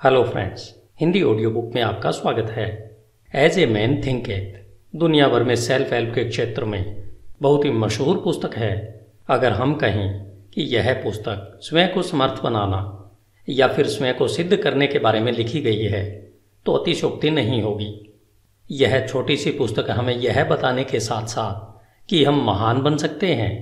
Hello friends Hindi audio book में आपका स्वागत है। As a man thinketh दुनिया भर में सेल्फ हेल्प के क्षेत्र में बहुत ही मशहूर पुस्तक है। अगर हम कहें कि यह पुस्तक स्वयं को समर्थ बनाना या फिर स्वयं को सिद्ध करने के बारे में लिखी गई है तो अतिशोक्ति नहीं होगी। यह छोटी सी पुस्तक हमें यह बताने के साथ साथ कि हम महान बन सकते हैं।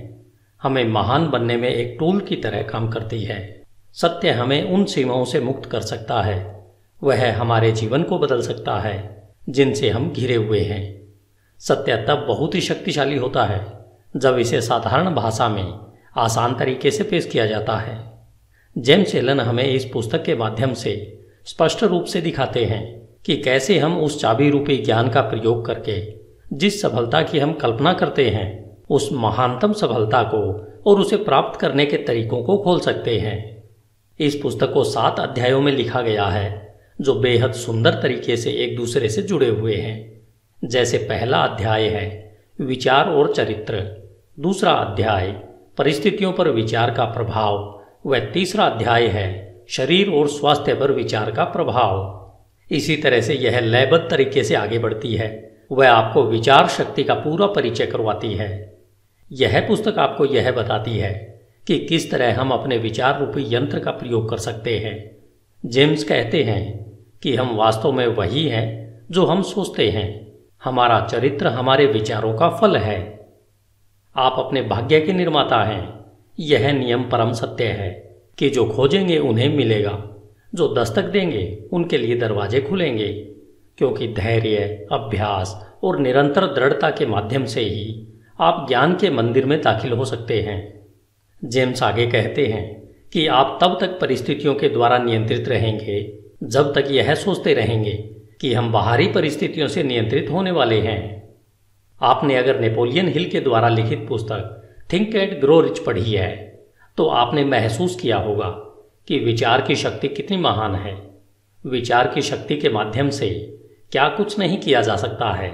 हमें महान बनने में एक टूल की तरह काम करती है। सत्य हमें उन सीमाओं से मुक्त कर सकता है। वह हमारे जीवन को बदल सकता है, जिनसे हम घिरे हुए हैं। सत्य तब बहुत ही शक्तिशाली होता है, जब इसे साधारण भाषा में आसान तरीके से पेश किया जाता है। जेम्स एलन हमें इस पुस्तक के माध्यम से स्पष्ट रूप से दिखाते हैं कि कैसे हम उस चाबी रूपी ज्ञान का प्रयोग करके जिस सफलता की हम कल्पना करते हैं, उस महानतम सफलता को और उसे प्राप्त करने के तरीकों को खोल सकते हैं। इस पुस्तक को सात अध्यायों में लिखा गया है, जो बेहद सुंदर तरीके से एक दूसरे से जुड़े हुए हैं। जैसे पहला अध्याय है, विचार और चरित्र। दूसरा अध्याय, परिस्थितियों पर विचार का प्रभाव। व तीसरा अध्याय है, शरीर और स्वास्थ्य पर विचार का प्रभाव। इसी तरह से यह लयबद्ध तरीके से आगे बढ़ती है। वह आपको विचार शक्ति का पूरा परिचय करवाती है। यह पुस्तक आपको यह बताती है कि किस तरह हम अपने विचार रूपी यंत्र का प्रयोग कर सकते हैं। जेम्स कहते हैं कि हम वास्तव में वही हैं जो हम सोचते हैं। हमारा चरित्र हमारे विचारों का फल है। आप अपने भाग्य के निर्माता हैं। यह नियम परम सत्य है कि जो खोजेंगे उन्हें मिलेगा। जो दस्तक देंगे, उनके लिए दरवाजे खुलेंगे। क्योंकि धैर्य, अभ्यास और निरंतर दृढ़ता के माध्यम से ही आप ज्ञान के मंदिर में दाखिल हो सकते हैं। जेम्स आगे कहते हैं कि आप तब तक परिस्थितियों के द्वारा नियंत्रित रहेंगे, जब तक यह सोचते रहेंगे कि हम बाहरी परिस्थितियों से नियंत्रित होने वाले हैं। आपने अगर नेपोलियन हिल के द्वारा लिखित पुस्तक थिंक एट ग्रो रिच पढ़ी है तो आपने महसूस किया होगा कि विचार की शक्ति कितनी महान है। विचार की शक्ति के माध्यम से क्या कुछ नहीं किया जा सकता है।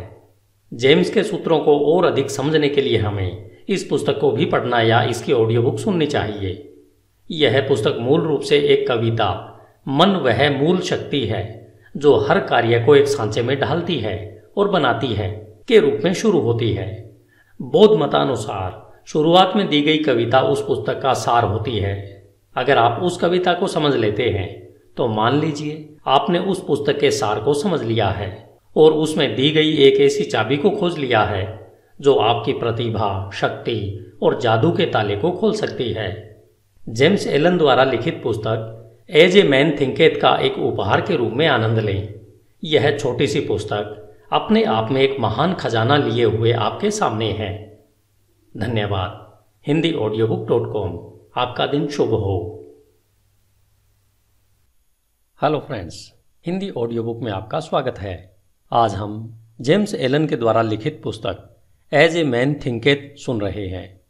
जेम्स के सूत्रों को और अधिक समझने के लिए हमें इस पुस्तक को भी पढ़ना या इसकी ऑडियो बुक सुननी चाहिए। यह पुस्तक मूल रूप से एक कविता, मन वह मूल शक्ति है, जो हर कार्य को एक सांचे में ढालती है और बनाती है, के रूप में शुरू होती है। बौद्ध मतानुसार, शुरुआत में दी गई कविता उस पुस्तक का सार होती है। अगर आप उस कविता को समझ लेते हैं तो मान लीजिए, आपने उस पुस्तक के सार को समझ लिया है, और उसमें दी गई एक ऐसी चाबी को खोज लिया है जो आपकी प्रतिभा, शक्ति और जादू के ताले को खोल सकती है। जेम्स एलन द्वारा लिखित पुस्तक एज ए मैन थिंकेत का एक उपहार के रूप में आनंद लें। यह छोटी सी पुस्तक अपने आप में एक महान खजाना लिए हुए आपके सामने है। धन्यवाद। Hindi audio book dot com आपका दिन शुभ हो। Hello friends Hindi audio book में आपका स्वागत है। आज हम जेम्स एलन के द्वारा लिखित पुस्तक एज ए मैन थिंकेत सुन रहे हैं।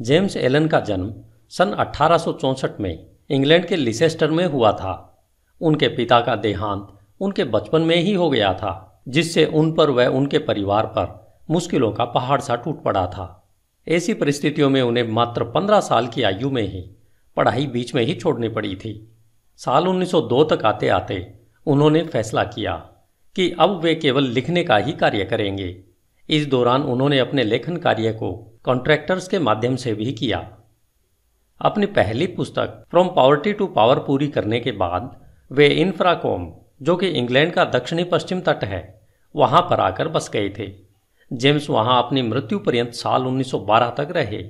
जेम्स एलन का जन्म सन अठारह में इंग्लैंड के लिसेस्टर में हुआ था। उनके पिता का देहांत उनके बचपन में ही हो गया था, जिससे उन पर व उनके परिवार पर मुश्किलों का पहाड़ सा टूट पड़ा था। ऐसी परिस्थितियों में उन्हें मात्र पंद्रह साल की आयु में ही पढ़ाई बीच में ही छोड़नी पड़ी थी। साल 1902 तक आते आते उन्होंने फैसला किया कि अब वे केवल लिखने का ही कार्य करेंगे। इस दौरान उन्होंने अपने लेखन कार्य को कॉन्ट्रैक्टर्स के माध्यम से भी किया। अपनी पहली पुस्तक फ्रॉम पावर्टी टू पावर पूरी करने के बाद, वे इन्फ्राकोम जो कि इंग्लैंड का दक्षिणी पश्चिम तट है, वहाँ पर आकर बस गए थे। जेम्स वहाँ अपनी मृत्यु पर्यंत साल 1912 तक रहे।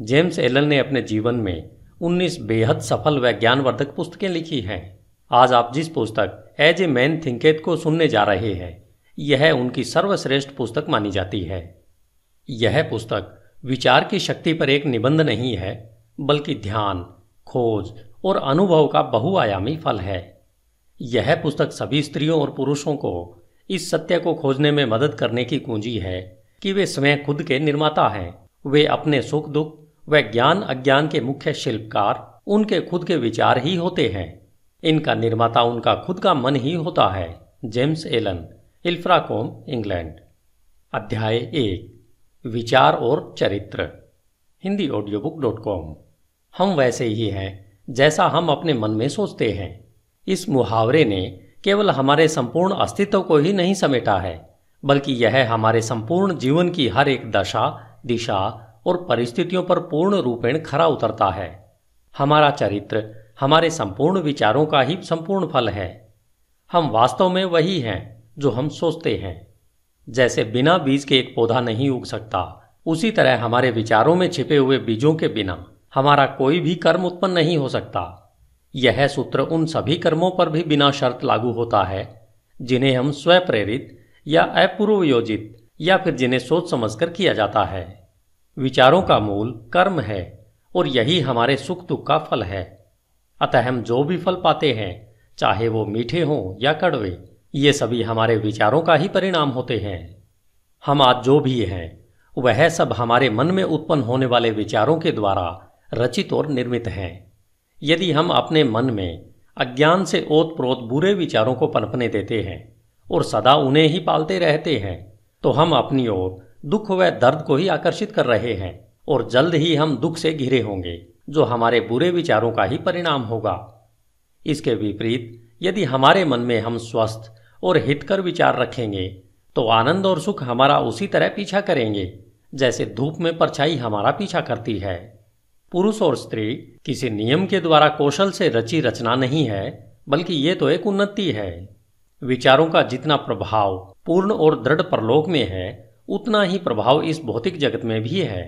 जेम्स एलन ने अपने जीवन में 19 बेहद सफल व ज्ञानवर्धक पुस्तकें लिखी हैं। आज आप जिस पुस्तक एज ए मैन थिंकेत को सुनने जा रहे हैं यह उनकी सर्वश्रेष्ठ पुस्तक मानी जाती है। यह पुस्तक विचार की शक्ति पर एक निबंध नहीं है, बल्कि ध्यान, खोज और अनुभव का बहुआयामी फल है। यह पुस्तक सभी स्त्रियों और पुरुषों को इस सत्य को खोजने में मदद करने की कुंजी है कि वे स्वयं खुद के निर्माता हैं। वे अपने सुख दुख व ज्ञान अज्ञान के मुख्य शिल्पकार, उनके खुद के विचार ही होते हैं। इनका निर्माता उनका खुद का मन ही होता है, जेम्स एलन। इल्फ्राकोम, इंग्लैंड। अध्याय एक, विचार और चरित्र। Hindi audio book dot com हम वैसे ही हैं, जैसा हम अपने मन में सोचते हैं। इस मुहावरे ने केवल हमारे संपूर्ण अस्तित्व को ही नहीं समेटा है, बल्कि यह हमारे संपूर्ण जीवन की हर एक दशा, दिशा और परिस्थितियों पर पूर्ण रूपेण खरा उतरता है। हमारा चरित्र हमारे संपूर्ण विचारों का ही संपूर्ण फल है। हम वास्तव में वही हैं। जो हम सोचते हैं। जैसे बिना बीज के एक पौधा नहीं उग सकता, उसी तरह हमारे विचारों में छिपे हुए बीजों के बिना हमारा कोई भी कर्म उत्पन्न नहीं हो सकता। यह सूत्र उन सभी कर्मों पर भी बिना शर्त लागू होता है, जिन्हें हम स्वप्रेरित या अपूर्व योजित या फिर जिन्हें सोच समझकर किया जाता है। विचारों का मूल कर्म है और यही हमारे सुख दुख का फल है। अतः हम जो भी फल पाते हैं, चाहे वो मीठे हों या कड़वे ये सभी हमारे विचारों का ही परिणाम होते हैं। हम आज जो भी हैं, वह सब हमारे मन में उत्पन्न होने वाले विचारों के द्वारा रचित और निर्मित हैं। यदि हम अपने मन में अज्ञान से ओत प्रोत बुरे विचारों को पनपने देते हैं और सदा उन्हें ही पालते रहते हैं तो हम अपनी ओर दुख व दर्द को ही आकर्षित कर रहे हैं और जल्द ही हम दुख से घिरे होंगे, जो हमारे बुरे विचारों का ही परिणाम होगा। इसके विपरीत, यदि हमारे मन में हम स्वस्थ और हितकर विचार रखेंगे तो आनंद और सुख हमारा उसी तरह पीछा करेंगे, जैसे धूप में परछाई हमारा पीछा करती है। पुरुष और स्त्री, किसी नियम के द्वारा कौशल से रची रचना नहीं है, बल्कि ये तो एक उन्नति है। विचारों का जितना प्रभाव पूर्ण और दृढ़ परलोक में है, उतना ही प्रभाव इस भौतिक जगत में भी है।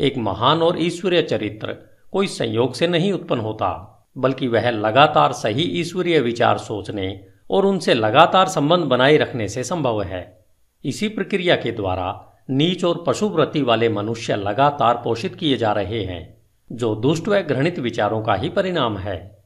एक महान और ईश्वरीय चरित्र कोई संयोग से नहीं उत्पन्न होता, बल्कि वह लगातार सही ईश्वरीय विचार सोचने और उनसे लगातार संबंध बनाए रखने से संभव है। इसी प्रक्रिया के द्वारा नीच और पशुवृत्ति वाले मनुष्य लगातार पोषित किए जा रहे हैं, जो दुष्ट व घृणित विचारों का ही परिणाम है।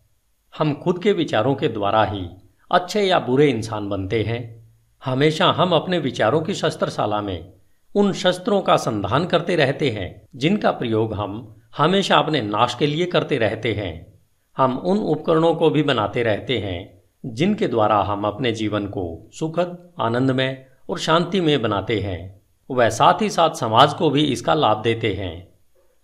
हम खुद के विचारों के द्वारा ही अच्छे या बुरे इंसान बनते हैं। हमेशा हम अपने विचारों की शस्त्रशाला में उन शस्त्रों का संधान करते रहते हैं, जिनका प्रयोग हम हमेशा अपने नाश के लिए करते रहते हैं। हम उन उपकरणों को भी बनाते रहते हैं जिनके द्वारा हम अपने जीवन को सुखद, आनंदमय और शांति में बनाते हैं, वह साथ ही साथ समाज को भी इसका लाभ देते हैं।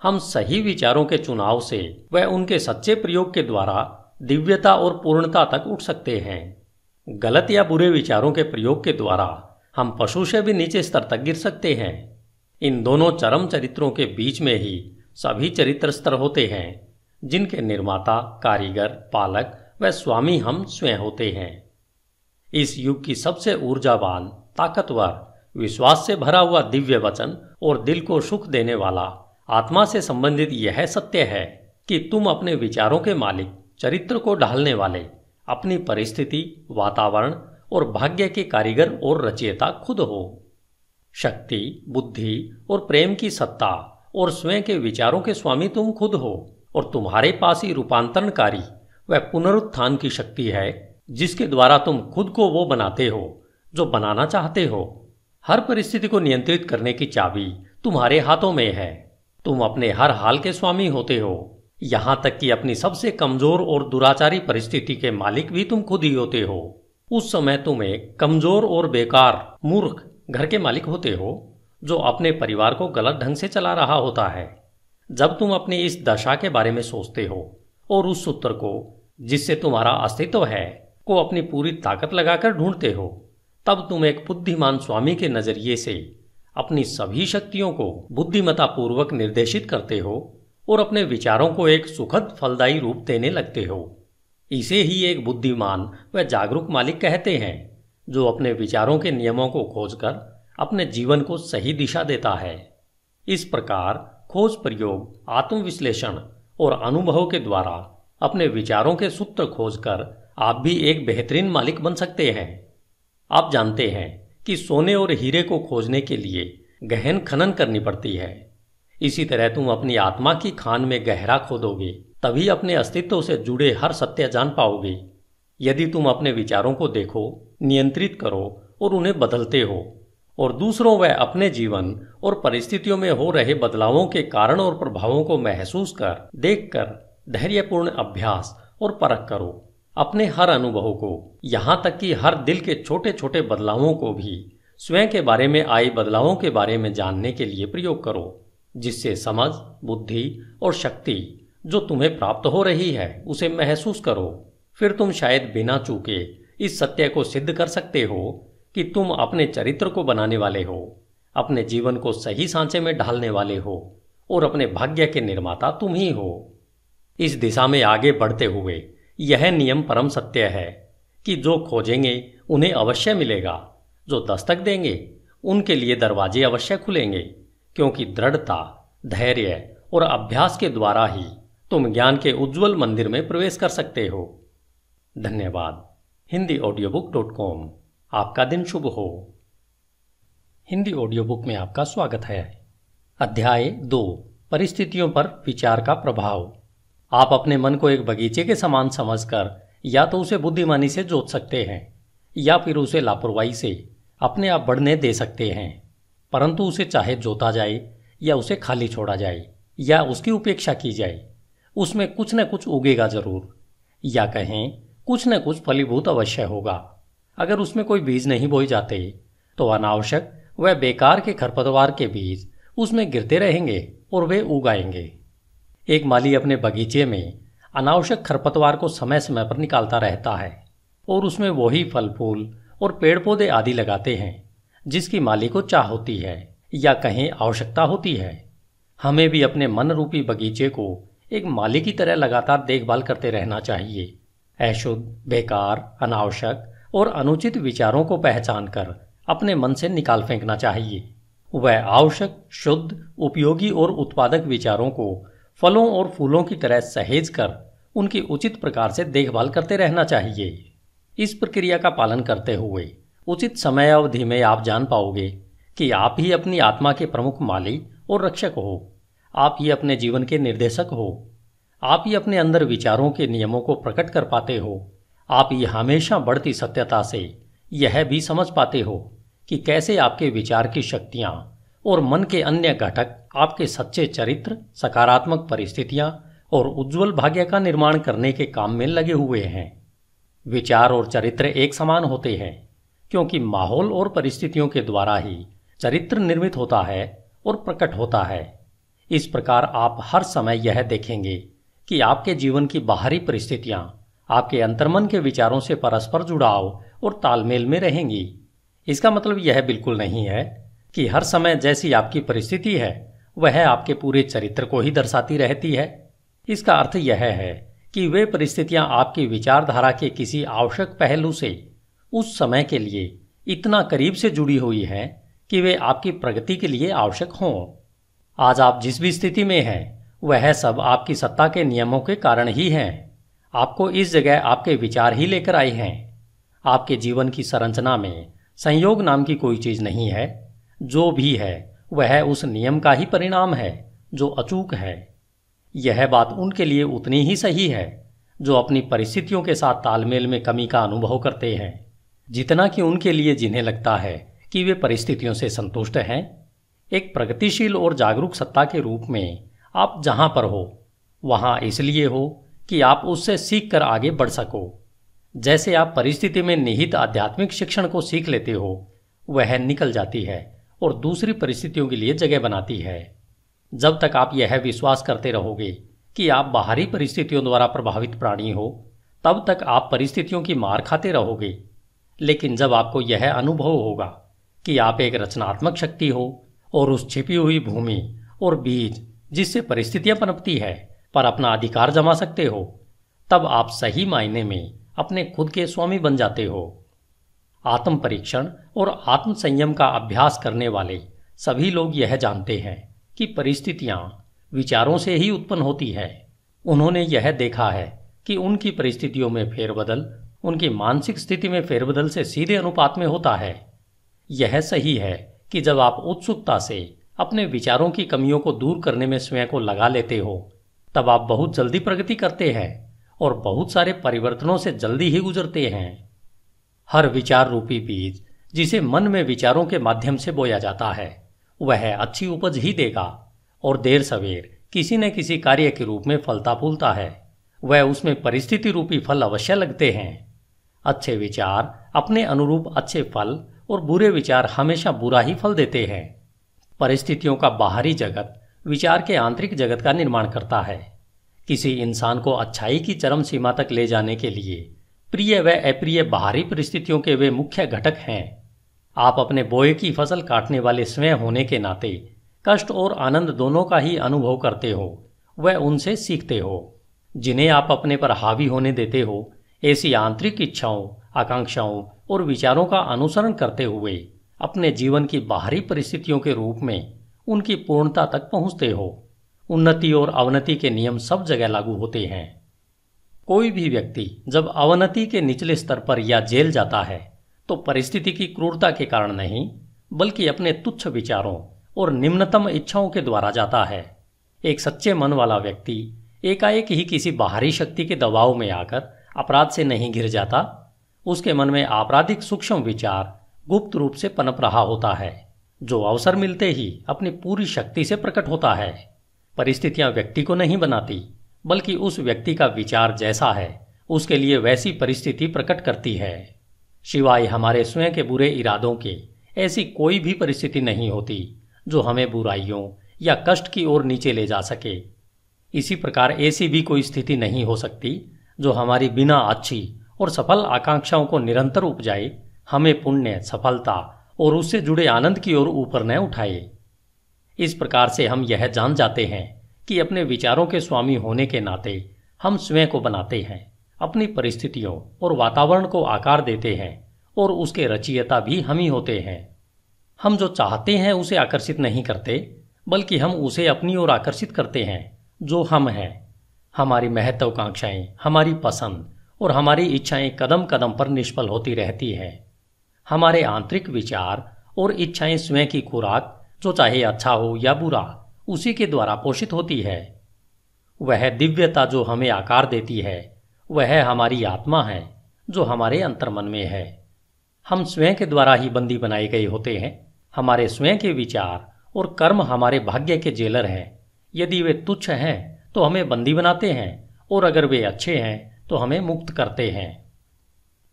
हम सही विचारों के चुनाव से वह उनके सच्चे प्रयोग के द्वारा दिव्यता और पूर्णता तक उठ सकते हैं। गलत या बुरे विचारों के प्रयोग के द्वारा हम पशु से भी नीचे स्तर तक गिर सकते हैं। इन दोनों चरम चरित्रों के बीच में ही सभी चरित्र स्तर होते हैं, जिनके निर्माता, कारीगर, पालक व स्वामी हम स्वयं होते हैं। इस युग की सबसे ऊर्जावान, ताकतवर, विश्वास से भरा हुआ दिव्य वचन और दिल को सुख देने वाला, आत्मा से संबंधित यह सत्य है कि तुम अपने विचारों के मालिक, चरित्र को ढालने वाले, अपनी परिस्थिति, वातावरण और भाग्य के कारीगर और रचयिता खुद हो। शक्ति, बुद्धि और प्रेम की सत्ता और स्वयं के विचारों के स्वामी तुम खुद हो और तुम्हारे पास ही रूपांतरणकारी वह पुनरुत्थान की शक्ति है, जिसके द्वारा तुम खुद को वो बनाते हो, जो बनाना चाहते हो। हर परिस्थिति को नियंत्रित करने की चाबी तुम्हारे हाथों में है। तुम अपने हर हाल के स्वामी होते हो। यहाँ तक कि अपनी सबसे कमज़ोर और दुराचारी परिस्थिति के मालिक भी तुम खुद ही होते हो। उस समय तुम एक कमज़ोर और बेकार, मूर्ख घर के मालिक होते हो, जो अपने परिवार को गलत ढंग से चला रहा होता है। जब तुम अपनी इस दशा के बारे में सोचते हो और उस सूत्र को, जिससे तुम्हारा अस्तित्व है, को अपनी पूरी ताकत लगाकर ढूंढते हो। तब तुम एक बुद्धिमान स्वामी के नज़रिए से अपनी सभी शक्तियों को बुद्धिमता पूर्वक निर्देशित करते हो और अपने विचारों को एक सुखद फलदायी रूप देने लगते हो। इसे ही एक बुद्धिमान व जागरूक मालिक कहते हैं, जो अपने विचारों के नियमों को खोजकर अपने जीवन को सही दिशा देता है। इस प्रकार खोज प्रयोग, आत्मविश्लेषण और अनुभव के द्वारा अपने विचारों के सूत्र खोजकर आप भी एक बेहतरीन मालिक बन सकते हैं। आप जानते हैं कि सोने और हीरे को खोजने के लिए गहन खनन करनी पड़ती है। इसी तरह तुम अपनी आत्मा की खान में गहरा खोदोगे, तभी अपने अस्तित्व से जुड़े हर सत्य जान पाओगे। यदि तुम अपने विचारों को देखो, नियंत्रित करो और उन्हें बदलते हो और दूसरों व अपने जीवन और परिस्थितियों में हो रहे बदलावों के कारण और प्रभावों को महसूस कर, देखकर, धैर्यपूर्ण अभ्यास और परख करो। अपने हर अनुभव को, यहाँ तक कि हर दिल के छोटे छोटे बदलावों को भी, स्वयं के बारे में आई बदलावों के बारे में जानने के लिए प्रयोग करो, जिससे समझ, बुद्धि और शक्ति जो तुम्हें प्राप्त हो रही है, उसे महसूस करो। फिर तुम शायद बिना चूके इस सत्य को सिद्ध कर सकते हो कि तुम अपने चरित्र को बनाने वाले हो, अपने जीवन को सही सांचे में ढालने वाले हो, और अपने भाग्य के निर्माता तुम ही हो। इस दिशा में आगे बढ़ते हुए यह नियम परम सत्य है कि जो खोजेंगे, उन्हें अवश्य मिलेगा। जो दस्तक देंगे, उनके लिए दरवाजे अवश्य खुलेंगे, क्योंकि दृढ़ता, धैर्य और अभ्यास के द्वारा ही तुम ज्ञान के उज्जवल मंदिर में प्रवेश कर सकते हो। धन्यवाद। Hindi audio book dot com आपका दिन शुभ हो। हिंदी ऑडियो बुक में आपका स्वागत है। अध्याय दो, परिस्थितियों पर विचार का प्रभाव। आप अपने मन को एक बगीचे के समान समझकर या तो उसे बुद्धिमानी से जोत सकते हैं, या फिर उसे लापरवाही से अपने आप बढ़ने दे सकते हैं। परंतु उसे चाहे जोता जाए, या उसे खाली छोड़ा जाए, या उसकी उपेक्षा की जाए, उसमें कुछ न कुछ उगेगा ज़रूर। या कहें, कुछ न कुछ फलीभूत अवश्य होगा। अगर उसमें कोई बीज नहीं बोए जाते तो अनावश्यक व बेकार के खरपतवार के बीज उसमें गिरते रहेंगे और वे उगाएँगे। एक माली अपने बगीचे में अनावश्यक खरपतवार को समय समय पर निकालता रहता है और उसमें वही फल फूल और पेड़ पौधे आदि लगाते हैं, जिसकी माली को चाह होती है या कहीं आवश्यकता होती है। हमें भी अपने मन रूपी बगीचे को एक माली की तरह लगातार देखभाल करते रहना चाहिए। अशुद्ध, बेकार, अनावश्यक और अनुचित विचारों को पहचान कर अपने मन से निकाल फेंकना चाहिए। वह आवश्यक, शुद्ध, उपयोगी और उत्पादक विचारों को फलों और फूलों की तरह सहेज कर उनकी उचित प्रकार से देखभाल करते रहना चाहिए। इस प्रक्रिया का पालन करते हुए उचित समय अवधि में आप जान पाओगे कि आप ही अपनी आत्मा के प्रमुख माली और रक्षक हो। आप ही अपने जीवन के निर्देशक हो। आप ही अपने अंदर विचारों के नियमों को प्रकट कर पाते हो। आप ये हमेशा बढ़ती सत्यता से यह भी समझ पाते हो कि कैसे आपके विचार की शक्तियाँ और मन के अन्य घटक आपके सच्चे चरित्र, सकारात्मक परिस्थितियाँ और उज्जवल भाग्य का निर्माण करने के काम में लगे हुए हैं। विचार और चरित्र एक समान होते हैं, क्योंकि माहौल और परिस्थितियों के द्वारा ही चरित्र निर्मित होता है और प्रकट होता है। इस प्रकार आप हर समय यह देखेंगे कि आपके जीवन की बाहरी परिस्थितियाँ आपके अंतर्मन के विचारों से परस्पर जुड़ाव और तालमेल में रहेंगी। इसका मतलब यह बिल्कुल नहीं है कि हर समय जैसी आपकी परिस्थिति है, वह आपके पूरे चरित्र को ही दर्शाती रहती है। इसका अर्थ यह है कि वे परिस्थितियाँ आपकी विचारधारा के किसी आवश्यक पहलू से, उस समय के लिए इतना करीब से जुड़ी हुई हैं कि वे आपकी प्रगति के लिए आवश्यक हों। आज आप जिस भी स्थिति में हैं, वह सब आपकी सत्ता के नियमों के कारण ही हैं। आपको इस जगह आपके विचार ही लेकर आए हैं। आपके जीवन की संरचना में संयोग नाम की कोई चीज़ नहीं है। जो भी है, वह उस नियम का ही परिणाम है, जो अचूक है। यह बात उनके लिए उतनी ही सही है, जो अपनी परिस्थितियों के साथ तालमेल में कमी का अनुभव करते हैं। जितना कि उनके लिए जिन्हें लगता है कि वे परिस्थितियों से संतुष्ट हैं। एक प्रगतिशील और जागरूक सत्ता के रूप में आप जहाँ पर हो, वहाँ इसलिए हो कि आप उससे सीख कर आगे बढ़ सको। जैसे आप परिस्थिति में निहित आध्यात्मिक शिक्षण को सीख लेते हो, वह निकल जाती है और दूसरी परिस्थितियों के लिए जगह बनाती है। जब तक आप यह विश्वास करते रहोगे कि आप बाहरी परिस्थितियों द्वारा प्रभावित प्राणी हो, तब तक आप परिस्थितियों की मार खाते रहोगे। लेकिन जब आपको यह अनुभव होगा कि आप एक रचनात्मक शक्ति हो और उस छिपी हुई भूमि और बीज जिससे परिस्थितियाँ पनपती है पर अपना अधिकार जमा सकते हो, तब आप सही मायने में अपने खुद के स्वामी बन जाते हो। आत्म परीक्षण और आत्म संयम का अभ्यास करने वाले सभी लोग यह जानते हैं कि परिस्थितियाँ विचारों से ही उत्पन्न होती है। उन्होंने यह देखा है कि उनकी परिस्थितियों में फेरबदल, उनकी मानसिक स्थिति में फेरबदल से सीधे अनुपात में होता है। यह सही है कि जब आप उत्सुकता से अपने विचारों की कमियों को दूर करने में स्वयं को लगा लेते हो तब आप बहुत जल्दी प्रगति करते हैं और बहुत सारे परिवर्तनों से जल्दी ही गुजरते हैं। हर विचार रूपी बीज, जिसे मन में विचारों के माध्यम से बोया जाता है, वह अच्छी उपज ही देगा और देर सवेर किसी न किसी कार्य के रूप में फलता फूलता है। वह उसमें परिस्थिति रूपी फल अवश्य लगते हैं। अच्छे विचार अपने अनुरूप अच्छे फल और बुरे विचार हमेशा बुरा ही फल देते हैं। परिस्थितियों का बाहरी जगत विचार के आंतरिक जगत का निर्माण करता है। किसी इंसान को अच्छाई की चरम सीमा तक ले जाने के लिए प्रिय व अप्रिय बाहरी परिस्थितियों के वे मुख्य घटक हैं। आप अपने बोए की फ़सल काटने वाले स्वयं होने के नाते कष्ट और आनंद दोनों का ही अनुभव करते हो व उनसे सीखते हो। जिन्हें आप अपने पर हावी होने देते हो, ऐसी आंतरिक इच्छाओं, आकांक्षाओं और विचारों का अनुसरण करते हुए अपने जीवन की बाहरी परिस्थितियों के रूप में उनकी पूर्णता तक पहुँचते हो। उन्नति और अवनति के नियम सब जगह लागू होते हैं। कोई भी व्यक्ति जब अवनति के निचले स्तर पर या जेल जाता है तो परिस्थिति की क्रूरता के कारण नहीं, बल्कि अपने तुच्छ विचारों और निम्नतम इच्छाओं के द्वारा जाता है। एक सच्चे मन वाला व्यक्ति एकाएक ही किसी बाहरी शक्ति के दबाव में आकर अपराध से नहीं घिर जाता। उसके मन में आपराधिक सूक्ष्म विचार गुप्त रूप से पनप रहा होता है। जो अवसर मिलते ही अपनी पूरी शक्ति से प्रकट होता है। परिस्थितियाँ व्यक्ति को नहीं बनाती, बल्कि उस व्यक्ति का विचार जैसा है, उसके लिए वैसी परिस्थिति प्रकट करती है। सिवाय हमारे स्वयं के बुरे इरादों के, ऐसी कोई भी परिस्थिति नहीं होती, जो हमें बुराइयों या कष्ट की ओर नीचे ले जा सके। इसी प्रकार ऐसी भी कोई स्थिति नहीं हो सकती, जो हमारी बिना अच्छी और सफल आकांक्षाओं को निरंतर उपजाए, हमें पुण्य, सफलता और उससे जुड़े आनंद की ओर ऊपर न उठाए। इस प्रकार से हम यह जान जाते हैं कि अपने विचारों के स्वामी होने के नाते हम स्वयं को बनाते हैं, अपनी परिस्थितियों और वातावरण को आकार देते हैं और उसके रचयिता भी हम ही होते हैं। हम जो चाहते हैं उसे आकर्षित नहीं करते, बल्कि हम उसे अपनी ओर आकर्षित करते हैं, जो हम हैं। हमारी महत्वाकांक्षाएँ, हमारी पसंद और हमारी इच्छाएँ कदम कदम पर निष्फल होती रहती हैं। हमारे आंतरिक विचार और इच्छाएँ स्वयं की खुराक, जो चाहे अच्छा हो या बुरा, उसी के द्वारा पोषित होती है। वह दिव्यता जो हमें आकार देती है, वह हमारी आत्मा है, जो हमारे अंतर्मन में है। हम स्वयं के द्वारा ही बंदी बनाए गए होते हैं। हमारे स्वयं के विचार और कर्म हमारे भाग्य के जेलर हैं। यदि वे तुच्छ हैं तो हमें बंदी बनाते हैं, और अगर वे अच्छे हैं तो हमें मुक्त करते हैं।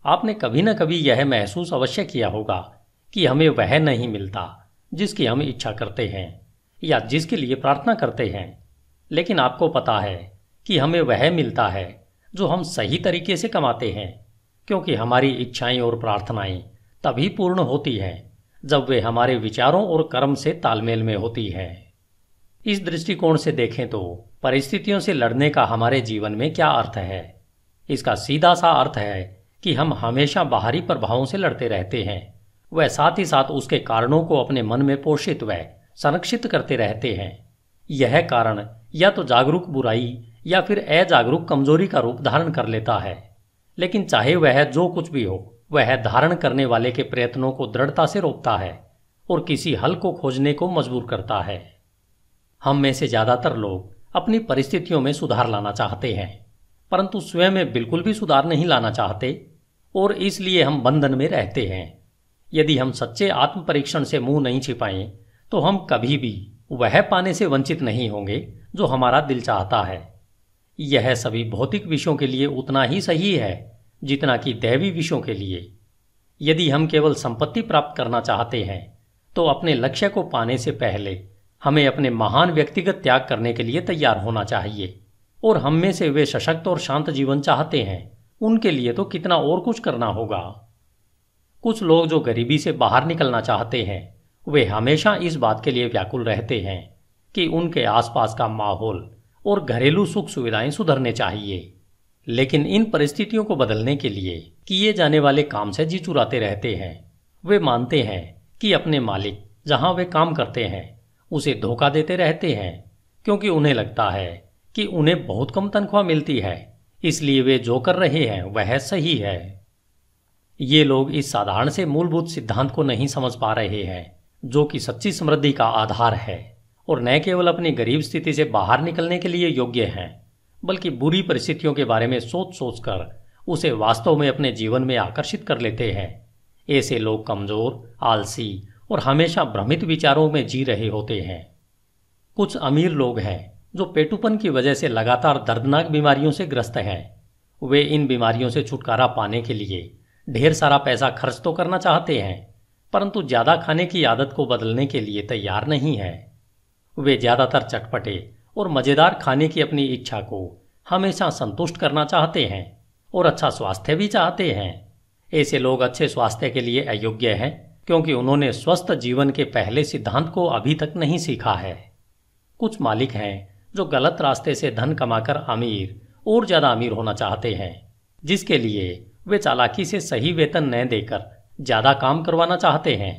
आपने कभी न कभी यह महसूस अवश्य किया होगा कि हमें वह नहीं मिलता जिसकी हम इच्छा करते हैं या जिसके लिए प्रार्थना करते हैं। लेकिन आपको पता है कि हमें वह मिलता है जो हम सही तरीके से कमाते हैं, क्योंकि हमारी इच्छाएँ और प्रार्थनाएँ तभी पूर्ण होती हैं जब वे हमारे विचारों और कर्म से तालमेल में होती हैं। इस दृष्टिकोण से देखें तो परिस्थितियों से लड़ने का हमारे जीवन में क्या अर्थ है? इसका सीधा सा अर्थ है कि हम हमेशा बाहरी प्रभावों से लड़ते रहते हैं। वह साथ ही साथ उसके कारणों को अपने मन में पोषित व संरक्षित करते रहते हैं। यह कारण या तो जागरूक बुराई या फिर अजागरूक कमज़ोरी का रूप धारण कर लेता है। लेकिन चाहे वह जो कुछ भी हो, वह धारण करने वाले के प्रयत्नों को दृढ़ता से रोकता है और किसी हल को खोजने को मजबूर करता है। हम में से ज़्यादातर लोग अपनी परिस्थितियों में सुधार लाना चाहते हैं, परंतु स्वयं में बिल्कुल भी सुधार नहीं लाना चाहते। और इसलिए हम बंधन में रहते हैं। यदि हम सच्चे आत्म परीक्षण से मुँह नहीं छिपाएँ तो हम कभी भी वह पाने से वंचित नहीं होंगे जो हमारा दिल चाहता है। यह सभी भौतिक विषयों के लिए उतना ही सही है, जितना कि दैवी विषयों के लिए। यदि हम केवल संपत्ति प्राप्त करना चाहते हैं तो अपने लक्ष्य को पाने से पहले हमें अपने महान व्यक्तिगत त्याग करने के लिए तैयार होना चाहिए, और हम में से वे सशक्त और शांत जीवन चाहते हैं। उनके लिए तो कितना और कुछ करना होगा। कुछ लोग जो गरीबी से बाहर निकलना चाहते हैं, वे हमेशा इस बात के लिए व्याकुल रहते हैं कि उनके आसपास का माहौल और घरेलू सुख सुविधाएँ सुधरने चाहिए। लेकिन इन परिस्थितियों को बदलने के लिए किए जाने वाले काम से जी चुराते रहते हैं। वे मानते हैं कि अपने मालिक जहाँ वे काम करते हैं, उसे धोखा देते रहते हैं, क्योंकि उन्हें लगता है कि उन्हें बहुत कम तनख्वाह मिलती है। इसलिए वे जो कर रहे हैं, वह सही है। ये लोग इस साधारण से मूलभूत सिद्धांत को नहीं समझ पा रहे हैं, जो कि सच्ची समृद्धि का आधार है और न केवल अपनी गरीब स्थिति से बाहर निकलने के लिए योग्य हैं, बल्कि बुरी परिस्थितियों के बारे में सोच सोच कर उसे वास्तव में अपने जीवन में आकर्षित कर लेते हैं। ऐसे लोग कमज़ोर, आलसी और हमेशा भ्रमित विचारों में जी रहे होते हैं। कुछ अमीर लोग हैं जो पेटूपन की वजह से लगातार दर्दनाक बीमारियों से ग्रस्त हैं। वे इन बीमारियों से छुटकारा पाने के लिए ढेर सारा पैसा खर्च तो करना चाहते हैं, परंतु ज़्यादा खाने की आदत को बदलने के लिए तैयार नहीं है। वे ज़्यादातर चटपटे और मज़ेदार खाने की अपनी इच्छा को हमेशा संतुष्ट करना चाहते हैं और अच्छा स्वास्थ्य भी चाहते हैं। ऐसे लोग अच्छे स्वास्थ्य के लिए अयोग्य हैं, क्योंकि उन्होंने स्वस्थ जीवन के पहले सिद्धांत को अभी तक नहीं सीखा है। कुछ मालिक हैं जो गलत रास्ते से धन कमाकर अमीर, और ज़्यादा अमीर होना चाहते हैं, जिसके लिए वे चालाकी से सही वेतन न देकर ज़्यादा काम करवाना चाहते हैं।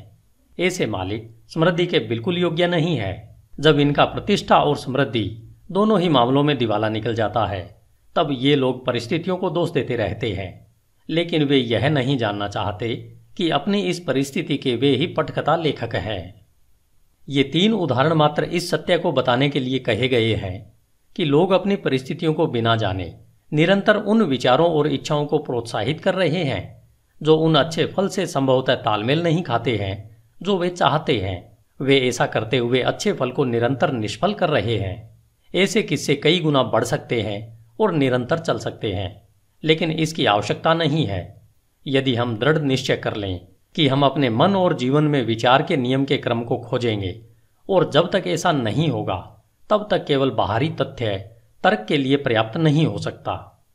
ऐसे मालिक समृद्धि के बिल्कुल योग्य नहीं है। जब इनका प्रतिष्ठा और समृद्धि दोनों ही मामलों में दिवाला निकल जाता है, तब ये लोग परिस्थितियों को दोष देते रहते हैं। लेकिन वे यह नहीं जानना चाहते कि अपनी इस परिस्थिति के वे ही पटकथा लेखक हैं। ये तीन उदाहरण मात्र इस सत्य को बताने के लिए कहे गए हैं कि लोग अपनी परिस्थितियों को बिना जाने, निरंतर उन विचारों और इच्छाओं को प्रोत्साहित कर रहे हैं, जो उन अच्छे फल से संभवतः तालमेल नहीं खाते हैं, जो वे चाहते हैं। वे ऐसा करते हुए अच्छे फल को निरंतर निष्फल कर रहे हैं। ऐसे किस्से कई गुना बढ़ सकते हैं और निरंतर चल सकते हैं, लेकिन इसकी आवश्यकता नहीं है। यदि हम दृढ़ निश्चय कर लें कि हम अपने मन और जीवन में विचार के नियम के क्रम को खोजेंगे, और जब तक ऐसा नहीं होगा, तब तक केवल बाहरी तथ्य, तर्क के लिए पर्याप्त नहीं हो सकता।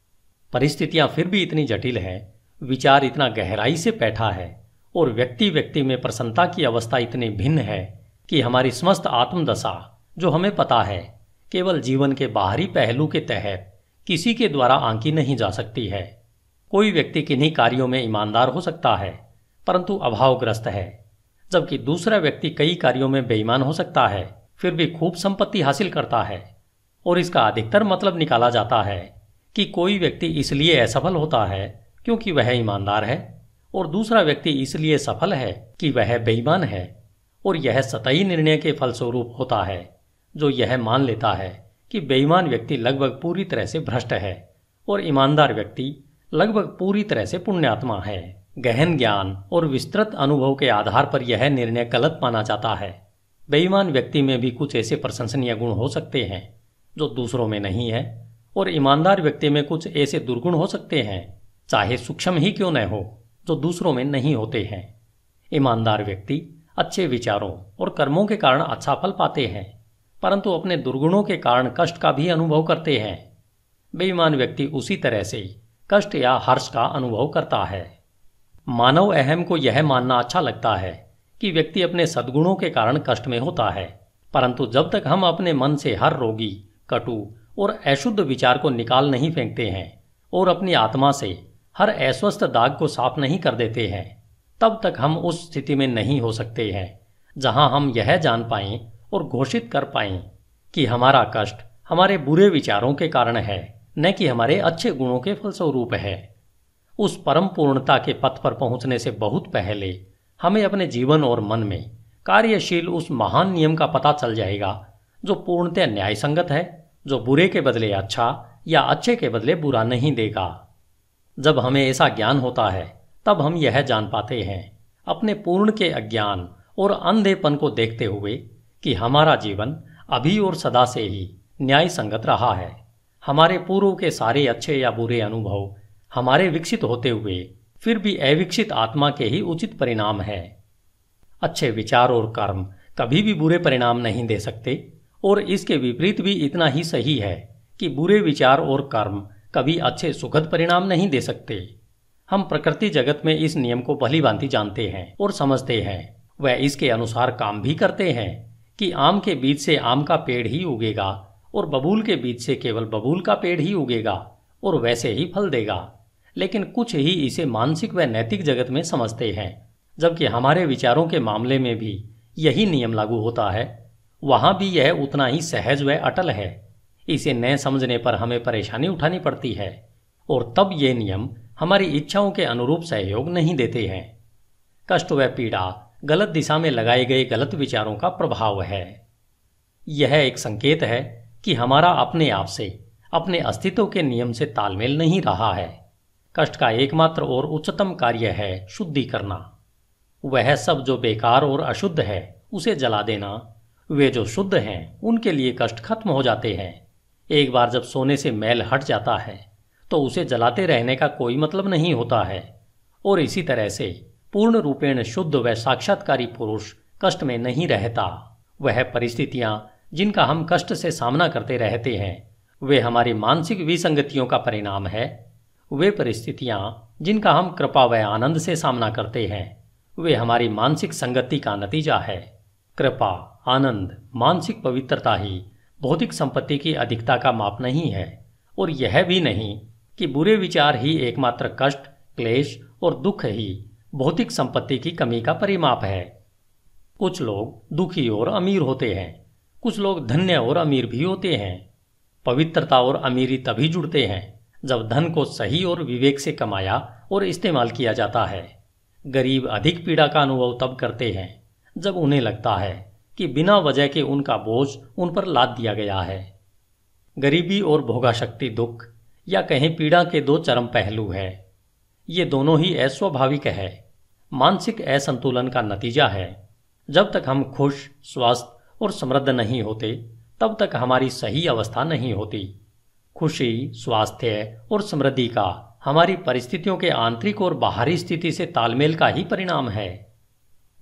परिस्थितियाँ फिर भी इतनी जटिल है, विचार इतना गहराई से बैठा है, और व्यक्ति व्यक्ति में प्रसन्नता की अवस्था इतनी भिन्न है कि हमारी समस्त आत्मदशा, जो हमें पता है, केवल जीवन के बाहरी पहलू के तहत किसी के द्वारा आंकी नहीं जा सकती है। कोई व्यक्ति किन्हीं कार्यों में ईमानदार हो सकता है परंतु अभावग्रस्त है। जबकि दूसरा व्यक्ति कई कार्यों में बेईमान हो सकता है, फिर भी खूब संपत्ति हासिल करता है। और इसका अधिकतर मतलब निकाला जाता है कि कोई व्यक्ति इसलिए असफल होता है क्योंकि वह ईमानदार है, और दूसरा व्यक्ति इसलिए सफल है कि वह बेईमान है, और यह सतही निर्णय के फलस्वरूप होता है, जो यह मान लेता है कि बेईमान व्यक्ति लगभग पूरी तरह से भ्रष्ट है, और ईमानदार व्यक्ति लगभग पूरी तरह से पुण्यात्मा है। गहन ज्ञान और विस्तृत अनुभव के आधार पर यह निर्णय गलत माना जाता है। बेईमान व्यक्ति में भी कुछ ऐसे प्रशंसनीय गुण हो सकते हैं, जो दूसरों में नहीं है, और ईमानदार व्यक्ति में कुछ ऐसे दुर्गुण हो सकते हैं, चाहे सूक्ष्म ही क्यों न हो, जो दूसरों में नहीं होते हैं। ईमानदार व्यक्ति अच्छे विचारों और कर्मों के कारण अच्छा फल पाते हैं, परंतु अपने दुर्गुणों के कारण कष्ट का भी अनुभव करते हैं। बेईमान व्यक्ति उसी तरह से कष्ट या हर्ष का अनुभव करता है। मानव अहम को यह मानना अच्छा लगता है कि व्यक्ति अपने सद्गुणों के कारण कष्ट में होता है। परंतु जब तक हम अपने मन से हर रोगी, कटु और अशुद्ध विचार को निकाल नहीं फेंकते हैं और अपनी आत्मा से हर अस्वस्थ दाग को साफ़ नहीं कर देते हैं, तब तक हम उस स्थिति में नहीं हो सकते हैं, जहाँ हम यह जान पाए और घोषित कर पाए कि हमारा कष्ट हमारे बुरे विचारों के कारण है, न कि हमारे अच्छे गुणों के फलस्वरूप है। उस परम पूर्णता के पथ पर पहुँचने से बहुत पहले हमें अपने जीवन और मन में कार्यशील उस महान नियम का पता चल जाएगा, जो पूर्णतः न्याय संगत है, जो बुरे के बदले अच्छा या अच्छे के बदले बुरा नहीं देगा। जब हमें ऐसा ज्ञान होता है, तब हम यह जान पाते हैं, अपने पूर्ण के अज्ञान और अंधेपन को देखते हुए, कि हमारा जीवन अभी और सदा से ही न्याय संगत रहा है। हमारे पूर्व के सारे अच्छे या बुरे अनुभव हमारे विकसित होते हुए, फिर भी अविकसित आत्मा के ही उचित परिणाम है। अच्छे विचार और कर्म कभी भी बुरे परिणाम नहीं दे सकते, और इसके विपरीत भी इतना ही सही है कि बुरे विचार और कर्म कभी अच्छे सुखद परिणाम नहीं दे सकते। हम प्रकृति जगत में इस नियम को भली भांति जानते हैं और समझते हैं। वह इसके अनुसार काम भी करते हैं कि आम के बीच से आम का पेड़ ही उगेगा, और बबूल के बीच से केवल बबूल का पेड़ ही उगेगा, और वैसे ही फल देगा। लेकिन कुछ ही इसे मानसिक व नैतिक जगत में समझते हैं, जबकि हमारे विचारों के मामले में भी यही नियम लागू होता है। वहाँ भी यह उतना ही सहज व अटल है। इसे न समझने पर हमें परेशानी उठानी पड़ती है, और तब ये नियम हमारी इच्छाओं के अनुरूप सहयोग नहीं देते हैं। कष्ट व पीड़ा गलत दिशा में लगाए गए गलत विचारों का प्रभाव है। यह एक संकेत है कि हमारा अपने आप से, अपने अस्तित्व के नियम से तालमेल नहीं रहा है। कष्ट का एकमात्र और उच्चतम कार्य है शुद्धि करना। वह सब जो बेकार और अशुद्ध है, उसे जला देना। वे जो शुद्ध हैं, उनके लिए कष्ट खत्म हो जाते हैं। एक बार जब सोने से मैल हट जाता है तो उसे जलाते रहने का कोई मतलब नहीं होता है। और इसी तरह से पूर्ण रूपेण शुद्ध व साक्षात्कारी पुरुष कष्ट में नहीं रहता। वह परिस्थितियाँ, जिनका हम कष्ट से सामना करते रहते हैं, वे हमारी मानसिक विसंगतियों का परिणाम है। वे परिस्थितियाँ जिनका हम कृपा व आनंद से सामना करते हैं, वे हमारी मानसिक संगति का नतीजा है। कृपा, आनंद, मानसिक पवित्रता ही भौतिक संपत्ति की अधिकता का माप नहीं है। और यह भी नहीं कि बुरे विचार ही एकमात्र कष्ट, क्लेश और दुख ही भौतिक संपत्ति की कमी का परिमाप है। कुछ लोग दुखी और अमीर होते हैं, कुछ लोग धन्य और अमीर भी होते हैं, पवित्रता और अमीरी तभी जुड़ते हैं जब धन को सही और विवेक से कमाया और इस्तेमाल किया जाता है। गरीब अधिक पीड़ा का अनुभव तब करते हैं, जब उन्हें लगता है कि बिना वजह के उनका बोझ उन पर लाद दिया गया है। गरीबी और भोगाशक्ति दुख या कहीं पीड़ा के दो चरम पहलू है। ये दोनों ही अस्वाभाविक है। मानसिक असंतुलन का नतीजा है। जब तक हम खुश, स्वस्थ और समृद्ध नहीं होते, तब तक हमारी सही अवस्था नहीं होती। खुशी, स्वास्थ्य और समृद्धि का हमारी परिस्थितियों के आंतरिक और बाहरी स्थिति से तालमेल का ही परिणाम है।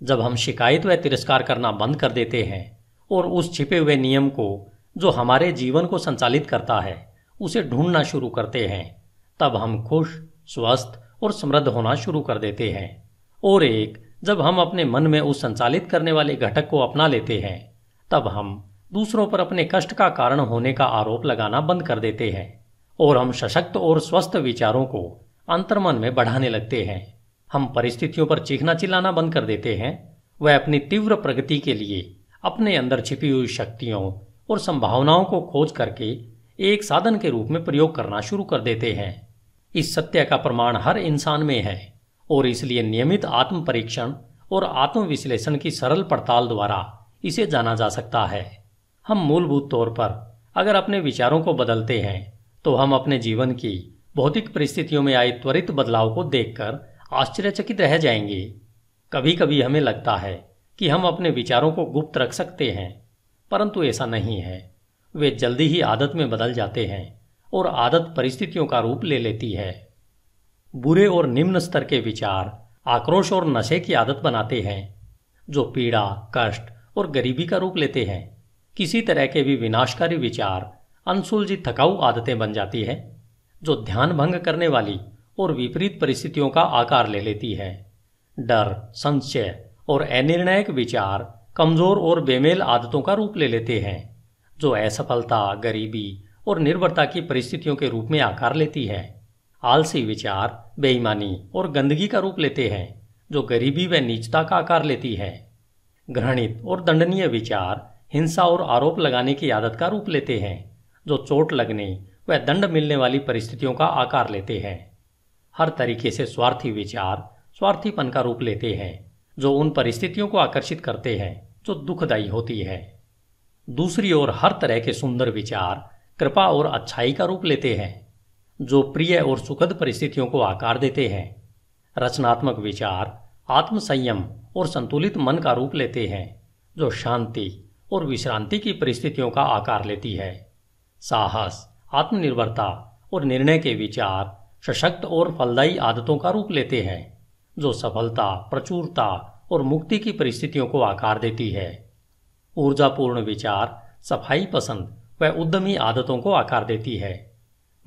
जब हम शिकायत व तिरस्कार करना बंद कर देते हैं और उस छिपे हुए नियम को, जो हमारे जीवन को संचालित करता है, उसे ढूंढना शुरू करते हैं, तब हम खुश, स्वस्थ और समृद्ध होना शुरू कर देते हैं। और एक, जब हम अपने मन में उस संचालित करने वाले घटक को अपना लेते हैं, तब हम दूसरों पर अपने कष्ट का कारण होने का आरोप लगाना बंद कर देते हैं और हम सशक्त और स्वस्थ विचारों को अंतर्मन में बढ़ाने लगते हैं। हम परिस्थितियों पर चीखना चिल्लाना बंद कर देते हैं। वह अपनी तीव्र प्रगति के लिए अपने अंदर छिपी हुई शक्तियों और संभावनाओं को खोज करके एक साधन के रूप में प्रयोग करना शुरू कर देते हैं। इस सत्य का प्रमाण हर इंसान में है और इसलिए नियमित आत्म परीक्षण और आत्म विश्लेषण की सरल पड़ताल द्वारा इसे जाना जा सकता है। हम मूलभूत तौर पर अगर अपने विचारों को बदलते हैं तो हम अपने जीवन की भौतिक परिस्थितियों में आए त्वरित बदलाव को देखकर आश्चर्यचकित रह जाएँगे। कभी कभी हमें लगता है कि हम अपने विचारों को गुप्त रख सकते हैं, परंतु ऐसा नहीं है। वे जल्दी ही आदत में बदल जाते हैं और आदत परिस्थितियों का रूप ले लेती है। बुरे और निम्न स्तर के विचार आक्रोश और नशे की आदत बनाते हैं, जो पीड़ा, कष्ट और गरीबी का रूप लेते हैं। किसी तरह के भी विनाशकारी विचार अनसुलझी थकाऊ आदतें बन जाती है, जो ध्यान भंग करने वाली और विपरीत परिस्थितियों का आकार ले लेती है। डर, संशय और अनिर्णायक विचार कमज़ोर और बेमेल आदतों का रूप ले लेते हैं, जो असफलता, गरीबी और निर्भरता की परिस्थितियों के रूप में आकार लेती है। आलसी विचार, बेईमानी और गंदगी का रूप लेते हैं, जो गरीबी व नीचता का आकार लेती है। घृणित और दंडनीय विचार हिंसा और आरोप लगाने की आदत का रूप लेते हैं, जो चोट लगने व दंड मिलने वाली परिस्थितियों का आकार लेते हैं। हर तरीके से स्वार्थी विचार, स्वार्थीपन का रूप लेते हैं, जो उन परिस्थितियों को आकर्षित करते हैं, जो दुखदायी होती है। दूसरी ओर हर तरह के सुंदर विचार, कृपा और अच्छाई का रूप लेते हैं, जो प्रिय और सुखद परिस्थितियों को आकार देते हैं। रचनात्मक विचार, आत्मसंयम और संतुलित मन का रूप लेते हैं, जो शांति और विश्रांति की परिस्थितियों का आकार लेती है। साहस, आत्मनिर्भरता और निर्णय के विचार सशक्त और फलदायी आदतों का रूप लेते हैं, जो सफलता, प्रचुरता और मुक्ति की परिस्थितियों को आकार देती है। ऊर्जापूर्ण विचार, सफ़ाई पसंद व उद्यमी आदतों को आकार देती है।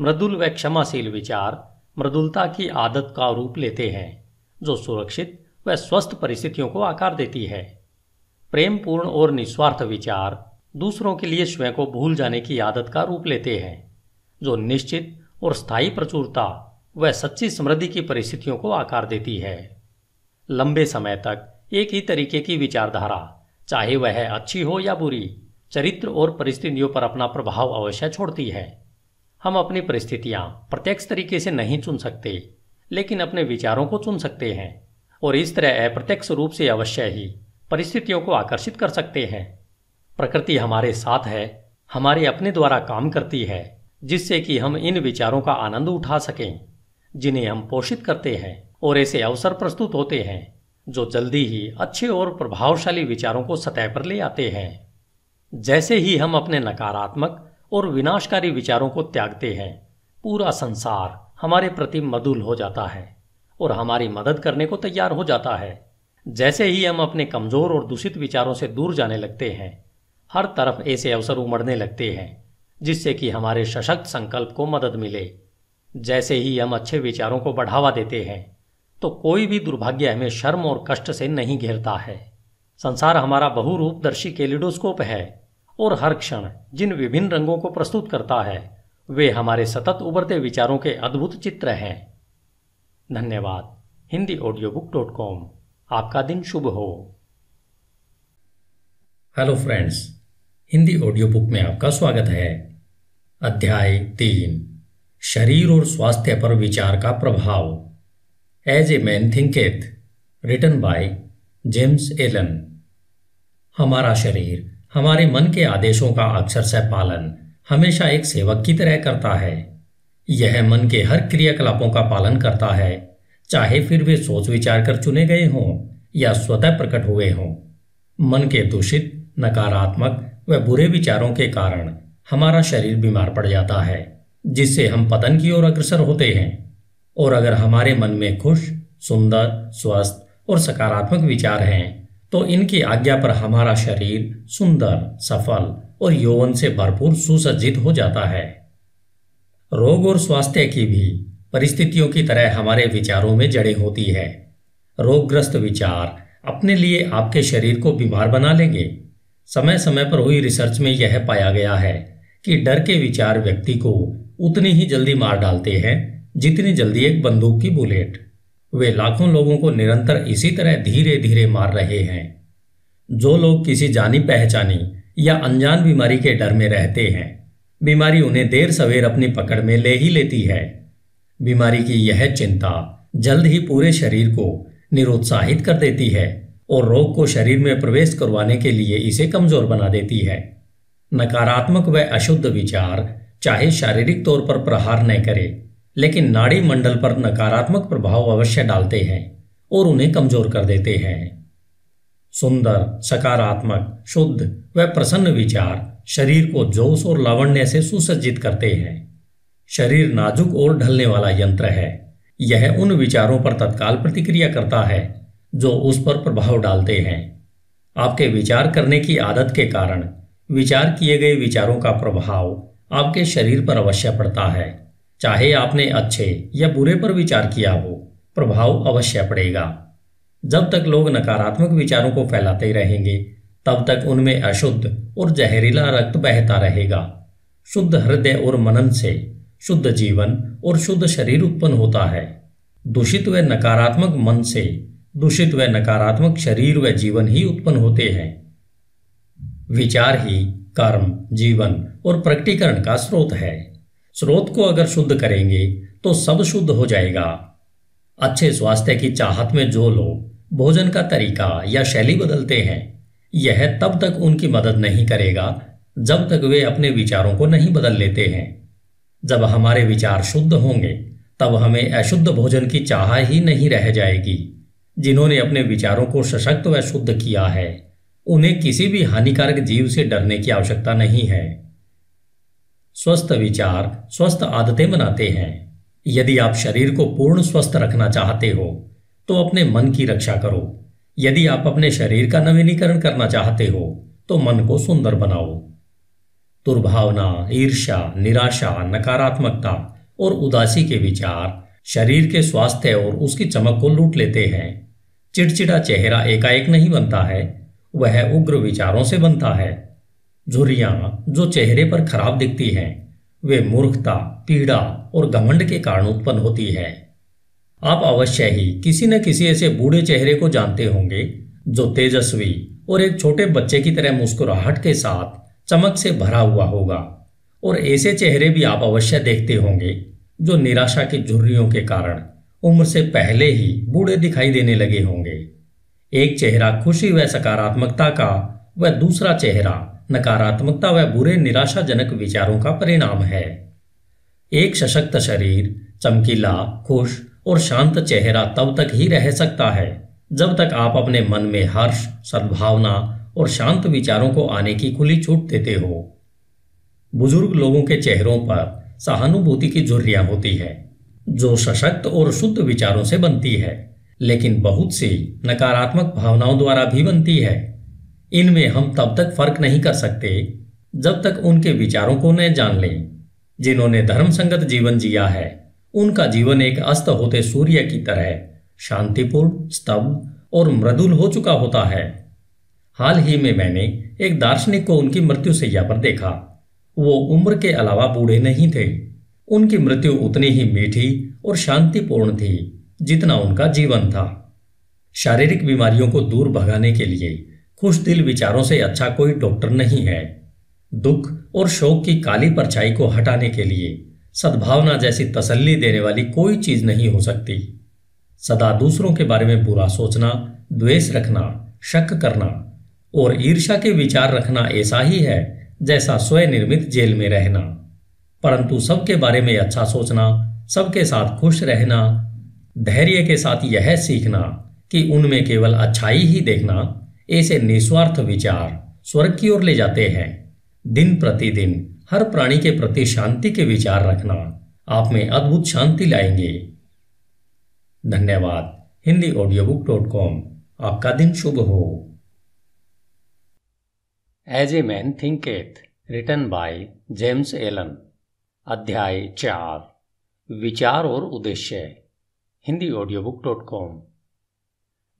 मृदुल व क्षमाशील विचार, मृदुलता की आदत का रूप लेते हैं, जो सुरक्षित व स्वस्थ परिस्थितियों को आकार देती है। प्रेमपूर्ण और निस्वार्थ विचार दूसरों के लिए स्वयं को भूल जाने की आदत का रूप लेते हैं, जो निश्चित और स्थायी प्रचुरता व सच्ची समृद्धि की परिस्थितियों को आकार देती है। लंबे समय तक एक ही तरीके की विचारधारा, चाहे वह अच्छी हो या बुरी, चरित्र और परिस्थितियों पर अपना प्रभाव अवश्य छोड़ती है। हम अपनी परिस्थितियाँ प्रत्यक्ष तरीके से नहीं चुन सकते, लेकिन अपने विचारों को चुन सकते हैं, और इस तरह अप्रत्यक्ष रूप से अवश्य ही परिस्थितियों को आकर्षित कर सकते हैं। प्रकृति हमारे साथ है, हमारे अपने द्वारा काम करती है, जिससे कि हम इन विचारों का आनंद उठा सकें, जिन्हें हम पोषित करते हैं और ऐसे अवसर प्रस्तुत होते हैं, जो जल्दी ही अच्छे और प्रभावशाली विचारों को सतह पर ले आते हैं। जैसे ही हम अपने नकारात्मक और विनाशकारी विचारों को त्यागते हैं, पूरा संसार हमारे प्रति मधुल हो जाता है और हमारी मदद करने को तैयार हो जाता है। जैसे ही हम अपने कमज़ोर और दूषित विचारों से दूर जाने लगते हैं, हर तरफ़ ऐसे अवसर उमड़ने लगते हैं, जिससे कि हमारे सशक्त संकल्प को मदद मिले। जैसे ही हम अच्छे विचारों को बढ़ावा देते हैं तो कोई भी दुर्भाग्य हमें शर्म और कष्ट से नहीं घेरता है। संसार हमारा बहुरूपदर्शी केलिडोस्कोप है और हर क्षण जिन विभिन्न रंगों को प्रस्तुत करता है, वे हमारे सतत उभरते विचारों के अद्भुत चित्र हैं। धन्यवाद। Hindi audio book dot com आपका दिन शुभ हो। Hello friends Hindi audio book में आपका स्वागत है। अध्याय तीन, शरीर और स्वास्थ्य पर विचार का प्रभाव। As a man thinketh written by James Allen हमारा शरीर हमारे मन के आदेशों का अक्षरशः पालन हमेशा एक सेवक की तरह करता है। यह मन के हर क्रियाकलापों का पालन करता है। चाहे फिर वे सोच विचार कर चुने गए हों या स्वतः प्रकट हुए हों, मन के दूषित, नकारात्मक व बुरे विचारों के कारण हमारा शरीर बीमार पड़ जाता है, जिससे हम पतन की ओर अग्रसर होते हैं। और अगर हमारे मन में खुश, सुंदर, स्वस्थ और सकारात्मक विचार हैं तो इनकी आज्ञा पर हमारा शरीर सुंदर, सफल और यौवन से भरपूर सुसज्जित हो जाता है। रोग और स्वास्थ्य की भी परिस्थितियों की तरह हमारे विचारों में जड़े होती है। रोगग्रस्त विचार अपने लिए आपके शरीर को बीमार बना लेंगे। समय समय पर हुई रिसर्च में यह पाया गया है कि डर के विचार व्यक्ति को उतनी ही जल्दी मार डालते हैं जितनी जल्दी एक बंदूक की बुलेट। वे लाखों लोगों को निरंतर इसी तरह धीरे धीरे मार रहे हैं। जो लोग किसी जानी पहचानी या अनजान बीमारी के डर में रहते हैं, बीमारी उन्हें देर सवेर अपनी पकड़ में ले ही लेती है। बीमारी की यह चिंता जल्द ही पूरे शरीर को निरुत्साहित कर देती है और रोग को शरीर में प्रवेश करवाने के लिए इसे कमज़ोर बना देती है। नकारात्मक व अशुद्ध विचार चाहे शारीरिक तौर पर प्रहार न करे, लेकिन नाड़ी मंडल पर नकारात्मक प्रभाव अवश्य डालते हैं और उन्हें कमज़ोर कर देते हैं। सुंदर, सकारात्मक, शुद्ध व प्रसन्न विचार शरीर को जोश और लावण्य से सुसज्जित करते हैं। शरीर नाजुक और ढलने वाला यंत्र है। यह उन विचारों पर तत्काल प्रतिक्रिया करता है, जो उस पर प्रभाव डालते हैं। आपके विचार करने की आदत के कारण विचार किए गए विचारों का प्रभाव आपके शरीर पर अवश्य पड़ता है। चाहे आपने अच्छे या बुरे पर विचार किया हो, प्रभाव अवश्य पड़ेगा। जब तक लोग नकारात्मक विचारों को फैलाते रहेंगे, तब तक उनमें अशुद्ध और जहरीला रक्त बहता रहेगा। शुद्ध हृदय और मनन से शुद्ध जीवन और शुद्ध शरीर उत्पन्न होता है। दूषित व नकारात्मक मन से दूषित व नकारात्मक शरीर व जीवन ही उत्पन्न होते हैं। विचार ही कर्म, जीवन और प्रकटीकरण का स्रोत है। स्रोत को अगर शुद्ध करेंगे तो सब शुद्ध हो जाएगा। अच्छे स्वास्थ्य की चाहत में जो लोग भोजन का तरीका या शैली बदलते हैं, यह तब तक उनकी मदद नहीं करेगा जब तक वे अपने विचारों को नहीं बदल लेते हैं। जब हमारे विचार शुद्ध होंगे, तब हमें अशुद्ध भोजन की चाह ही नहीं रह जाएगी। जिन्होंने अपने विचारों को सशक्त व शुद्ध किया है, उन्हें किसी भी हानिकारक जीव से डरने की आवश्यकता नहीं है। स्वस्थ विचार स्वस्थ आदतें बनाते हैं। यदि आप शरीर को पूर्ण स्वस्थ रखना चाहते हो तो अपने मन की रक्षा करो। यदि आप अपने शरीर का नवीनीकरण करना चाहते हो तो मन को सुंदर बनाओ। दुर्भावना, ईर्ष्या, निराशा, नकारात्मकता और उदासी के विचार शरीर के स्वास्थ्य और उसकी चमक को लूट लेते हैं। चिड़चिड़ा चेहरा एकाएक नहीं बनता है, वह उग्र विचारों से बनता है। झुरियाँ जो चेहरे पर खराब दिखती हैं, वे मूर्खता, पीड़ा और घमंड के कारण उत्पन्न होती है। आप अवश्य ही किसी न किसी ऐसे बूढ़े चेहरे को जानते होंगे, जो तेजस्वी और एक छोटे बच्चे की तरह मुस्कुराहट के साथ चमक से भरा हुआ होगा। और ऐसे चेहरे भी आप अवश्य देखते होंगे, जो निराशा की झुर्रियों के कारण उम्र से पहले ही बूढ़े दिखाई देने लगे होंगे। एक चेहरा खुशी व सकारात्मकता का, व दूसरा चेहरा नकारात्मकता व बुरे निराशाजनक विचारों का परिणाम है। एक सशक्त शरीर, चमकीला, खुश और शांत चेहरा तब तक ही रह सकता है, जब तक आप अपने मन में हर्ष, सद्भावना और शांत विचारों को आने की खुली छूट देते हो। बुज़ुर्ग लोगों के चेहरों पर सहानुभूति की झुर्रियाँ होती है, जो सशक्त और शुद्ध विचारों से बनती है, लेकिन बहुत सी नकारात्मक भावनाओं द्वारा भी बनती है। इनमें हम तब तक फ़र्क नहीं कर सकते, जब तक उनके विचारों को न जान लें। जिन्होंने धर्मसंगत जीवन जिया है, उनका जीवन एक अस्त होते सूर्य की तरह शांतिपूर्ण, स्तब्ध और मृदुल हो चुका होता है। हाल ही में मैंने एक दार्शनिक को उनकी मृत्यु सैया पर देखा। वो उम्र के अलावा बूढ़े नहीं थे। उनकी मृत्यु उतनी ही मीठी और शांतिपूर्ण थी, जितना उनका जीवन था। शारीरिक बीमारियों को दूर भगाने के लिए खुश दिल विचारों से अच्छा कोई डॉक्टर नहीं है। दुख और शोक की काली परछाई को हटाने के लिए सद्भावना जैसी तसल्ली देने वाली कोई चीज़ नहीं हो सकती। सदा दूसरों के बारे में बुरा सोचना, द्वेष रखना, शक करना और ईर्षा के विचार रखना ऐसा ही है जैसा स्वनिर्मित जेल में रहना। परंतु सबके बारे में अच्छा सोचना, सबके साथ खुश रहना, धैर्य के साथ यह सीखना कि उनमें केवल अच्छाई ही देखना, ऐसे निस्वार्थ विचार स्वर्ग की ओर ले जाते हैं। दिन प्रतिदिन हर प्राणी के प्रति शांति के विचार रखना आप में अद्भुत शांति लाएँगे। धन्यवाद। Hindi audio book dot com आपका दिन शुभ हो। As a man thinketh written by James Allen अध्याय चार विचार और उद्देश्य Hindi audio book dot com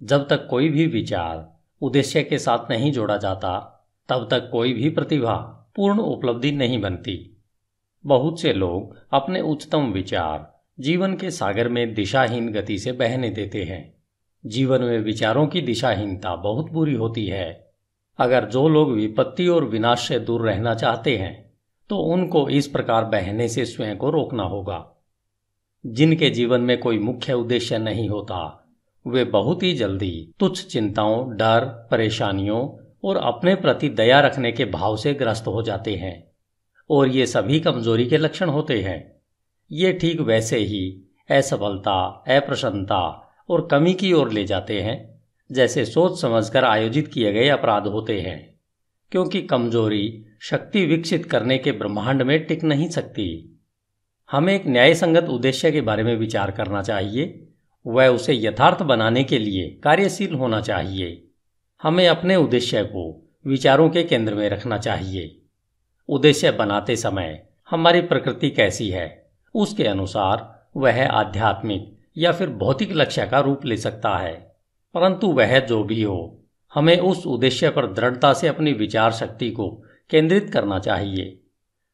जब तक कोई भी विचार उद्देश्य के साथ नहीं जोड़ा जाता, तब तक कोई भी प्रतिभा पूर्ण उपलब्धि नहीं बनती। बहुत से लोग अपने उच्चतम विचार जीवन के सागर में दिशाहीन गति से बहने देते हैं। जीवन में विचारों की दिशाहीनता बहुत बुरी होती है। अगर जो लोग विपत्ति और विनाश से दूर रहना चाहते हैं तो उनको इस प्रकार बहने से स्वयं को रोकना होगा। जिनके जीवन में कोई मुख्य उद्देश्य नहीं होता, वे बहुत ही जल्दी तुच्छ चिंताओं, डर, परेशानियों और अपने प्रति दया रखने के भाव से ग्रस्त हो जाते हैं और ये सभी कमज़ोरी के लक्षण होते हैं। ये ठीक वैसे ही असफलता, अप्रसन्नता और कमी की ओर ले जाते हैं। जैसे सोच समझकर आयोजित किए गए अपराध होते हैं, क्योंकि कमज़ोरी शक्ति विकसित करने के ब्रह्मांड में टिक नहीं सकती। हमें एक न्याय संगत उद्देश्य के बारे में विचार करना चाहिए, वह उसे यथार्थ बनाने के लिए कार्यशील होना चाहिए। हमें अपने उद्देश्य को विचारों के केंद्र में रखना चाहिए। उद्देश्य बनाते समय हमारी प्रकृति कैसी है, उसके अनुसार वह आध्यात्मिक या फिर भौतिक लक्ष्य का रूप ले सकता है। परंतु वह जो भी हो, हमें उस उद्देश्य पर दृढ़ता से अपनी विचार शक्ति को केंद्रित करना चाहिए।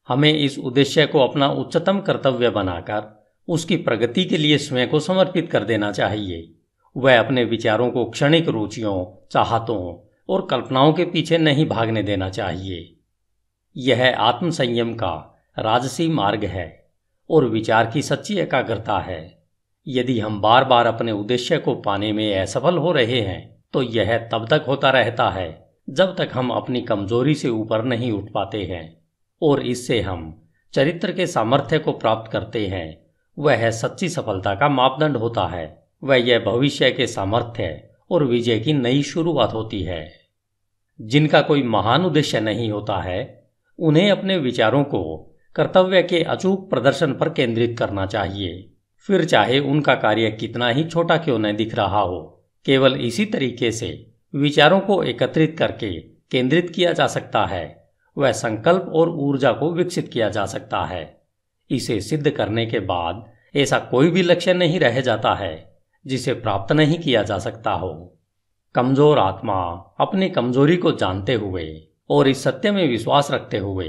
हमें इस उद्देश्य को अपना उच्चतम कर्तव्य बनाकर उसकी प्रगति के लिए स्वयं को समर्पित कर देना चाहिए। वह अपने विचारों को क्षणिक रुचियों, चाहतों और कल्पनाओं के पीछे नहीं भागने देना चाहिए। यह आत्मसंयम का राजसी मार्ग है और विचार की सच्ची एकाग्रता है। यदि हम बार बार अपने उद्देश्य को पाने में असफल हो रहे हैं तो यह तब तक होता रहता है, जब तक हम अपनी कमज़ोरी से ऊपर नहीं उठ पाते हैं, और इससे हम चरित्र के सामर्थ्य को प्राप्त करते हैं। वह सच्ची सफलता का मापदंड होता है। वह यह भविष्य के सामर्थ्य और विजय की नई शुरुआत होती है। जिनका कोई महान उद्देश्य नहीं होता है, उन्हें अपने विचारों को कर्तव्य के अचूक प्रदर्शन पर केंद्रित करना चाहिए। फिर चाहे उनका कार्य कितना ही छोटा क्यों न दिख रहा हो, केवल इसी तरीके से विचारों को एकत्रित करके केंद्रित किया जा सकता है, वह संकल्प और ऊर्जा को विकसित किया जा सकता है। इसे सिद्ध करने के बाद ऐसा कोई भी लक्ष्य नहीं रह जाता है, जिसे प्राप्त नहीं किया जा सकता हो। कमज़ोर आत्मा अपनी कमज़ोरी को जानते हुए और इस सत्य में विश्वास रखते हुए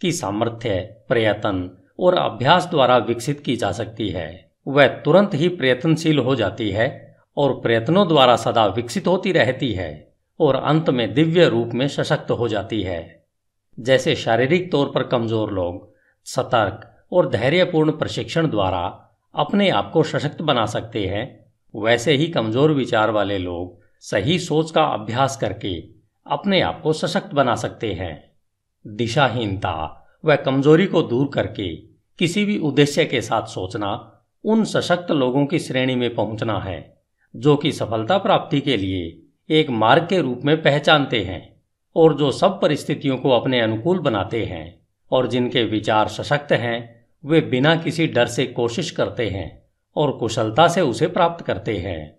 कि सामर्थ्य, प्रयत्न और अभ्यास द्वारा विकसित की जा सकती है। वह तुरंत ही प्रयत्नशील हो जाती है और प्रयत्नों द्वारा सदा विकसित होती रहती है और अंत में दिव्य रूप में सशक्त हो जाती है। जैसे शारीरिक तौर पर कमज़ोर लोग, सतर्क और धैर्यपूर्ण प्रशिक्षण द्वारा अपने आप को सशक्त बना सकते हैं, वैसे ही कमज़ोर विचार वाले लोग सही सोच का अभ्यास करके अपने आप को सशक्त बना सकते हैं। दिशाहीनता व कमज़ोरी को दूर करके किसी भी उद्देश्य के साथ सोचना उन सशक्त लोगों की श्रेणी में पहुँचना है, जो कि सफलता प्राप्ति के लिए एक मार्ग के रूप में पहचानते हैं और जो सब परिस्थितियों को अपने अनुकूल बनाते हैं और जिनके विचार सशक्त हैं, वे बिना किसी डर से कोशिश करते हैं और कुशलता से उसे प्राप्त करते हैं।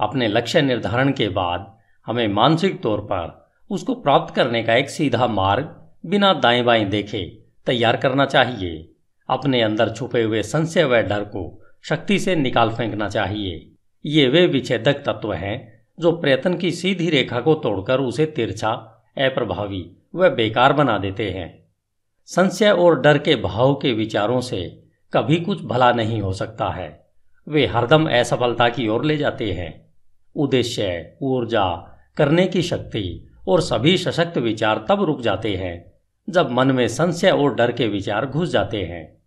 अपने लक्ष्य निर्धारण के बाद हमें मानसिक तौर पर उसको प्राप्त करने का एक सीधा मार्ग बिना दाएँ बाएँ देखे तैयार करना चाहिए। अपने अंदर छुपे हुए संशय व डर को शक्ति से निकाल फेंकना चाहिए। ये वे विच्छेदक तत्व हैं जो प्रयत्न की सीधी रेखा को तोड़कर उसे तिरछा, अप्रभावी व बेकार बना देते हैं। संशय और डर के भाव के विचारों से कभी कुछ भला नहीं हो सकता है। वे हरदम असफलता की ओर ले जाते हैं। उद्देश्य, ऊर्जा, करने की शक्ति और सभी सशक्त विचार तब रुक जाते हैं जब मन में संशय और डर के विचार घुस जाते हैं।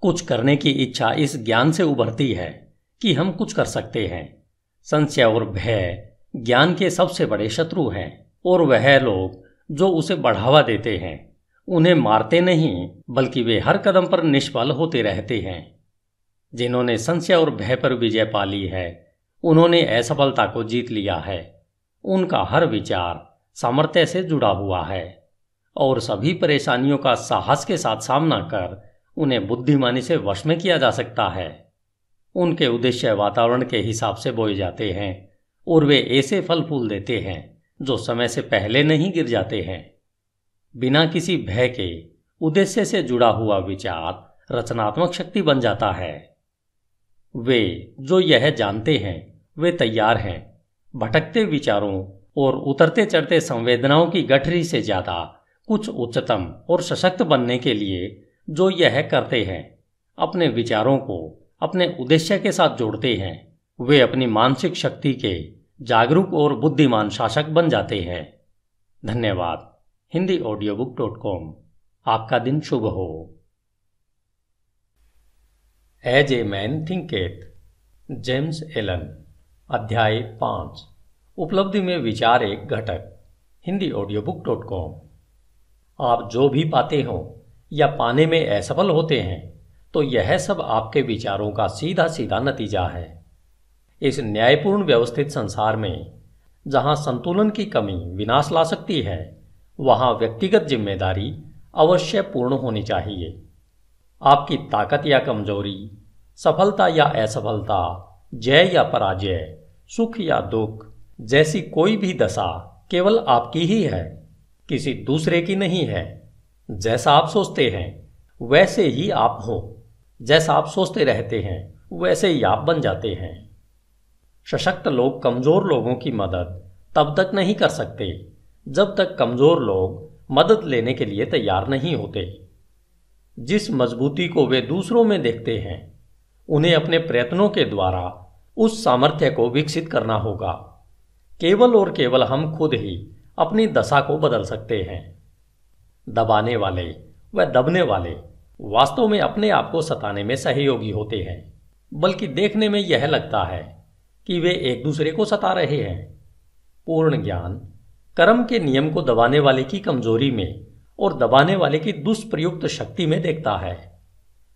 कुछ करने की इच्छा इस ज्ञान से उभरती है कि हम कुछ कर सकते हैं। संशय और भय ज्ञान के सबसे बड़े शत्रु हैं और वह लोग जो उसे बढ़ावा देते हैं, उन्हें मारते नहीं, बल्कि वे हर कदम पर निष्फल होते रहते हैं। जिन्होंने संशय और भय पर विजय पा ली है, उन्होंने असफलता को जीत लिया है। उनका हर विचार सामर्थ्य से जुड़ा हुआ है और सभी परेशानियों का साहस के साथ सामना कर उन्हें बुद्धिमानी से वश में किया जा सकता है। उनके उद्देश्य वातावरण के हिसाब से बोए जाते हैं और वे ऐसे फल फूल देते हैं जो समय से पहले नहीं गिर जाते हैं। बिना किसी भय के, उद्देश्य से जुड़ा हुआ विचार रचनात्मक शक्ति बन जाता है। वे जो यह जानते हैं, वे तैयार हैं। भटकते विचारों और उतरते चढ़ते संवेदनाओं की गठरी से ज़्यादा कुछ उच्चतम और सशक्त बनने के लिए जो यह करते हैं, अपने विचारों को, अपने उद्देश्य के साथ जोड़ते हैं, वे अपनी मानसिक शक्ति के जागरूक और बुद्धिमान शासक बन जाते हैं। धन्यवाद। Hindi audio book dot com आपका दिन शुभ हो। As a man thinketh James Allen अध्याय पाँच। उपलब्धि में विचार एक घटक। Hindi audio book dot com आप जो भी पाते हो या पाने में असफल होते हैं तो यह सब आपके विचारों का सीधा सीधा नतीजा है। इस न्यायपूर्ण व्यवस्थित संसार में, जहाँ संतुलन की कमी विनाश ला सकती है, वहाँ व्यक्तिगत ज़िम्मेदारी अवश्य पूर्ण होनी चाहिए। आपकी ताकत या कमज़ोरी, सफलता या असफलता, जय या पराजय, सुख या दुख, जैसी कोई भी दशा केवल आपकी ही है, किसी दूसरे की नहीं है। जैसा आप सोचते हैं, वैसे ही आप हो। जैसा आप सोचते रहते हैं, वैसे ही आप बन जाते हैं। सशक्त लोग कमज़ोर लोगों की मदद तब तक नहीं कर सकते, जब तक कमज़ोर लोग मदद लेने के लिए तैयार नहीं होते। जिस मजबूती को वे दूसरों में देखते हैं, उन्हें अपने प्रयत्नों के द्वारा उस सामर्थ्य को विकसित करना होगा। केवल और केवल हम खुद ही अपनी दशा को बदल सकते हैं। दबाने वाले व दबने वाले वास्तव में अपने आप को सताने में सहयोगी होते हैं, बल्कि देखने में यह लगता है कि वे एक दूसरे को सता रहे हैं। पूर्ण ज्ञान कर्म के नियम को दबाने वाले की कमज़ोरी में और दबाने वाले की दुष्प्रयुक्त शक्ति में देखता है।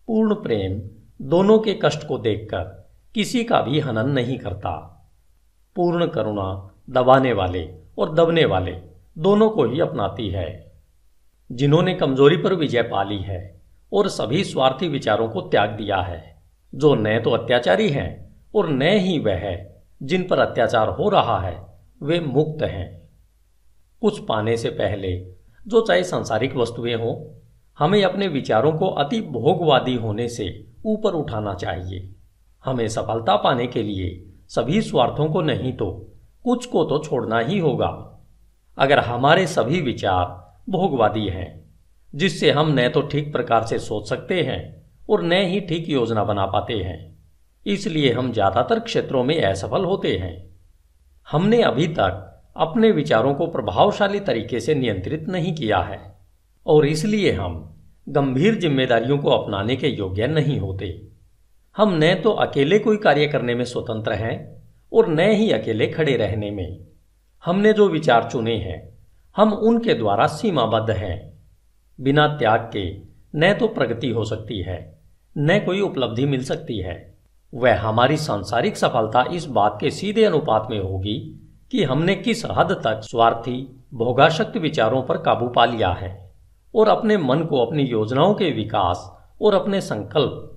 पूर्ण प्रेम दोनों के कष्ट को देखकर किसी का भी हनन नहीं करता। पूर्ण करुणा दबाने वाले और दबने वाले दोनों को ही अपनाती है। जिन्होंने कमज़ोरी पर विजय पा ली है और सभी स्वार्थी विचारों को त्याग दिया है। जो न तो अत्याचारी हैं और न ही वह है, जिन पर अत्याचार हो रहा है, वे मुक्त हैं। कुछ पाने से पहले, जो चाहे सांसारिक वस्तुएँ हों, हमें अपने विचारों को अति भोगवादी होने से ऊपर उठाना चाहिए। हमें सफलता पाने के लिए सभी स्वार्थों को नहीं तो कुछ को तो छोड़ना ही होगा। अगर हमारे सभी विचार भोगवादी हैं, जिससे हम न तो ठीक प्रकार से सोच सकते हैं और न ही ठीक योजना बना पाते हैं। इसलिए हम ज़्यादातर क्षेत्रों में असफल होते हैं। हमने अभी तक अपने विचारों को प्रभावशाली तरीके से नियंत्रित नहीं किया है, और इसलिए हम गंभीर जिम्मेदारियों को अपनाने के योग्य नहीं होते। हम न तो अकेले कोई कार्य करने में स्वतंत्र हैं और न ही अकेले खड़े रहने में। हमने जो विचार चुने हैं हम उनके द्वारा सीमाबद्ध हैं। बिना त्याग के न तो प्रगति हो सकती है, न कोई उपलब्धि मिल सकती है। वह हमारी सांसारिक सफलता इस बात के सीधे अनुपात में होगी कि हमने किस हद तक स्वार्थी, भोगाशक्त विचारों पर काबू पा लिया है और अपने मन को अपनी योजनाओं के विकास और अपने संकल्प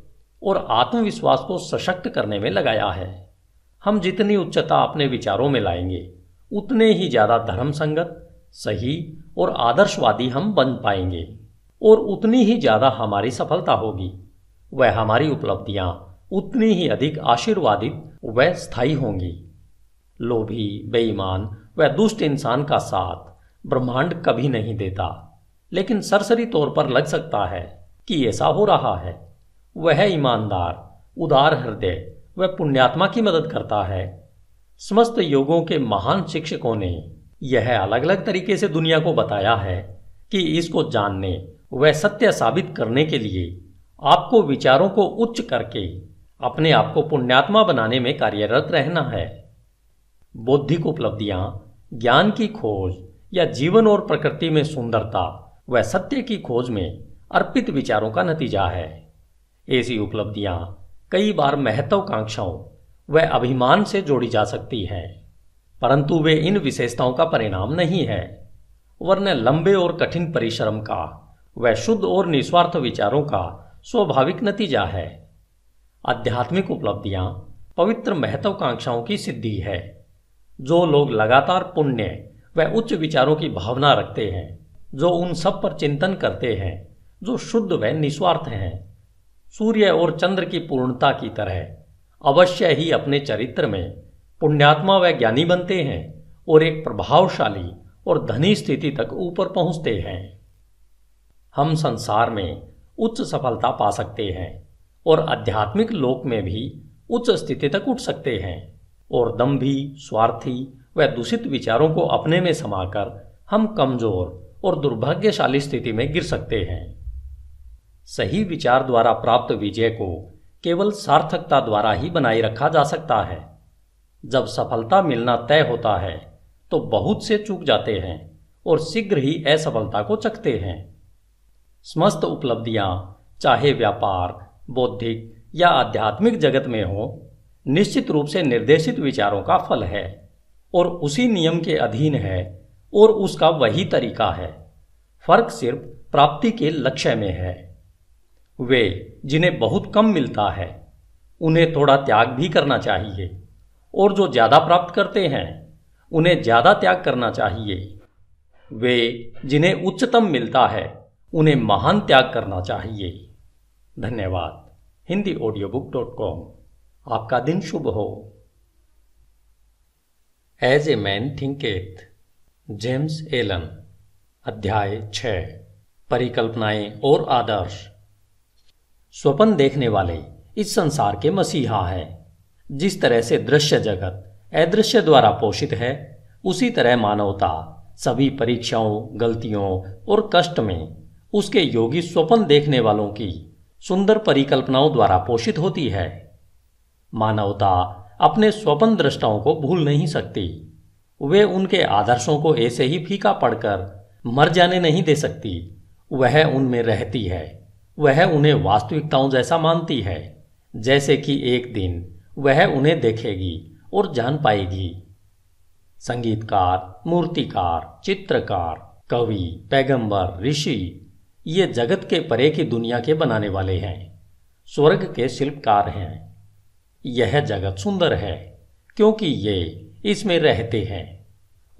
और आत्मविश्वास को सशक्त करने में लगाया है। हम जितनी उच्चता अपने विचारों में लाएँगे, उतने ही ज़्यादा धर्म संगत सही और आदर्शवादी हम बन पाएँगे। और उतनी ही ज़्यादा हमारी सफलता होगी। वह हमारी उपलब्धियाँ उतनी ही अधिक आशीर्वादित व स्थायी होंगी। लोभी, बेईमान व दुष्ट इंसान का साथ ब्रह्मांड कभी नहीं देता, लेकिन सरसरी तौर पर लग सकता है कि ऐसा हो रहा है। वह ईमानदार, उदार हृदय व पुण्यात्मा की मदद करता है। समस्त योगों के महान शिक्षकों ने यह अलग अलग तरीके से दुनिया को बताया है कि इसको जानने व सत्य साबित करने के लिए आपको विचारों को उच्च करके अपने आप को पुण्यात्मा बनाने में कार्यरत रहना है। बौद्धिक उपलब्धियाँ, ज्ञान की खोज या जीवन और प्रकृति में सुंदरता व सत्य की खोज में अर्पित विचारों का नतीजा है। ऐसी उपलब्धियाँ कई बार महत्वाकांक्षाओं व अभिमान से जोड़ी जा सकती हैं। परंतु वे इन विशेषताओं का परिणाम नहीं है। वरन लंबे और कठिन परिश्रम का, व शुद्ध और निस्वार्थ विचारों का स्वाभाविक नतीजा है। आध्यात्मिक उपलब्धियाँ पवित्र महत्वाकांक्षाओं की सिद्धि है। जो लोग लगातार पुण्य व उच्च विचारों की भावना रखते हैं, जो उन सब पर चिंतन करते हैं, जो शुद्ध व निस्वार्थ हैं, सूर्य और चंद्र की पूर्णता की तरह अवश्य ही अपने चरित्र में पुण्यात्मा व ज्ञानी बनते हैं और एक प्रभावशाली और धनी स्थिति तक ऊपर पहुँचते हैं। हम संसार में उच्च सफलता पा सकते हैं और आध्यात्मिक लोक में भी उच्च स्थिति तक उठ सकते हैं और दम्भी स्वार्थी व दूषित विचारों को अपने में समाकर हम कमज़ोर और दुर्भाग्यशाली स्थिति में गिर सकते हैं। सही विचार द्वारा प्राप्त विजय को केवल सार्थकता द्वारा ही बनाए रखा जा सकता है। जब सफलता मिलना तय होता है तो बहुत से चूक जाते हैं और शीघ्र ही असफलता को चखते हैं। समस्त उपलब्धियाँ, चाहे व्यापार, बौद्धिक या आध्यात्मिक जगत में हो, निश्चित रूप से निर्देशित विचारों का फल है और उसी नियम के अधीन है और उसका वही तरीका है। फ़र्क सिर्फ़ प्राप्ति के लक्ष्य में है। वे जिन्हें बहुत कम मिलता है, उन्हें थोड़ा त्याग भी करना चाहिए। और जो ज़्यादा प्राप्त करते हैं, उन्हें ज़्यादा त्याग करना चाहिए। वे जिन्हें उच्चतम मिलता है, उन्हें महान त्याग करना चाहिए। धन्यवाद। Hindi audio book dot com आपका दिन शुभ हो। As a man think James Allen अध्याय छ। परिकल्पनाएँ और आदर्श। स्वप्न देखने वाले इस संसार के मसीहा है। जिस तरह से दृश्य जगत अदृश्य द्वारा पोषित है, उसी तरह मानवता सभी परीक्षाओं, गलतियों और कष्ट में उसके योगी स्वप्न देखने वालों की सुंदर परिकल्पनाओं द्वारा पोषित होती है। मानवता अपने स्वप्न दृष्टाओं को भूल नहीं सकती। वे उनके आदर्शों को ऐसे ही फीका पड़कर मर जाने नहीं दे सकती। वह उनमें रहती है। वह उन्हें वास्तविकताओं जैसा मानती है, जैसे कि एक दिन वह उन्हें देखेगी और जान पाएगी। संगीतकार, मूर्तिकार, चित्रकार, कवि, पैगंबर, ऋषि, ये जगत के परे की दुनिया के बनाने वाले हैं, स्वर्ग के शिल्पकार हैं। यह जगत सुंदर है, क्योंकि ये इसमें रहते हैं।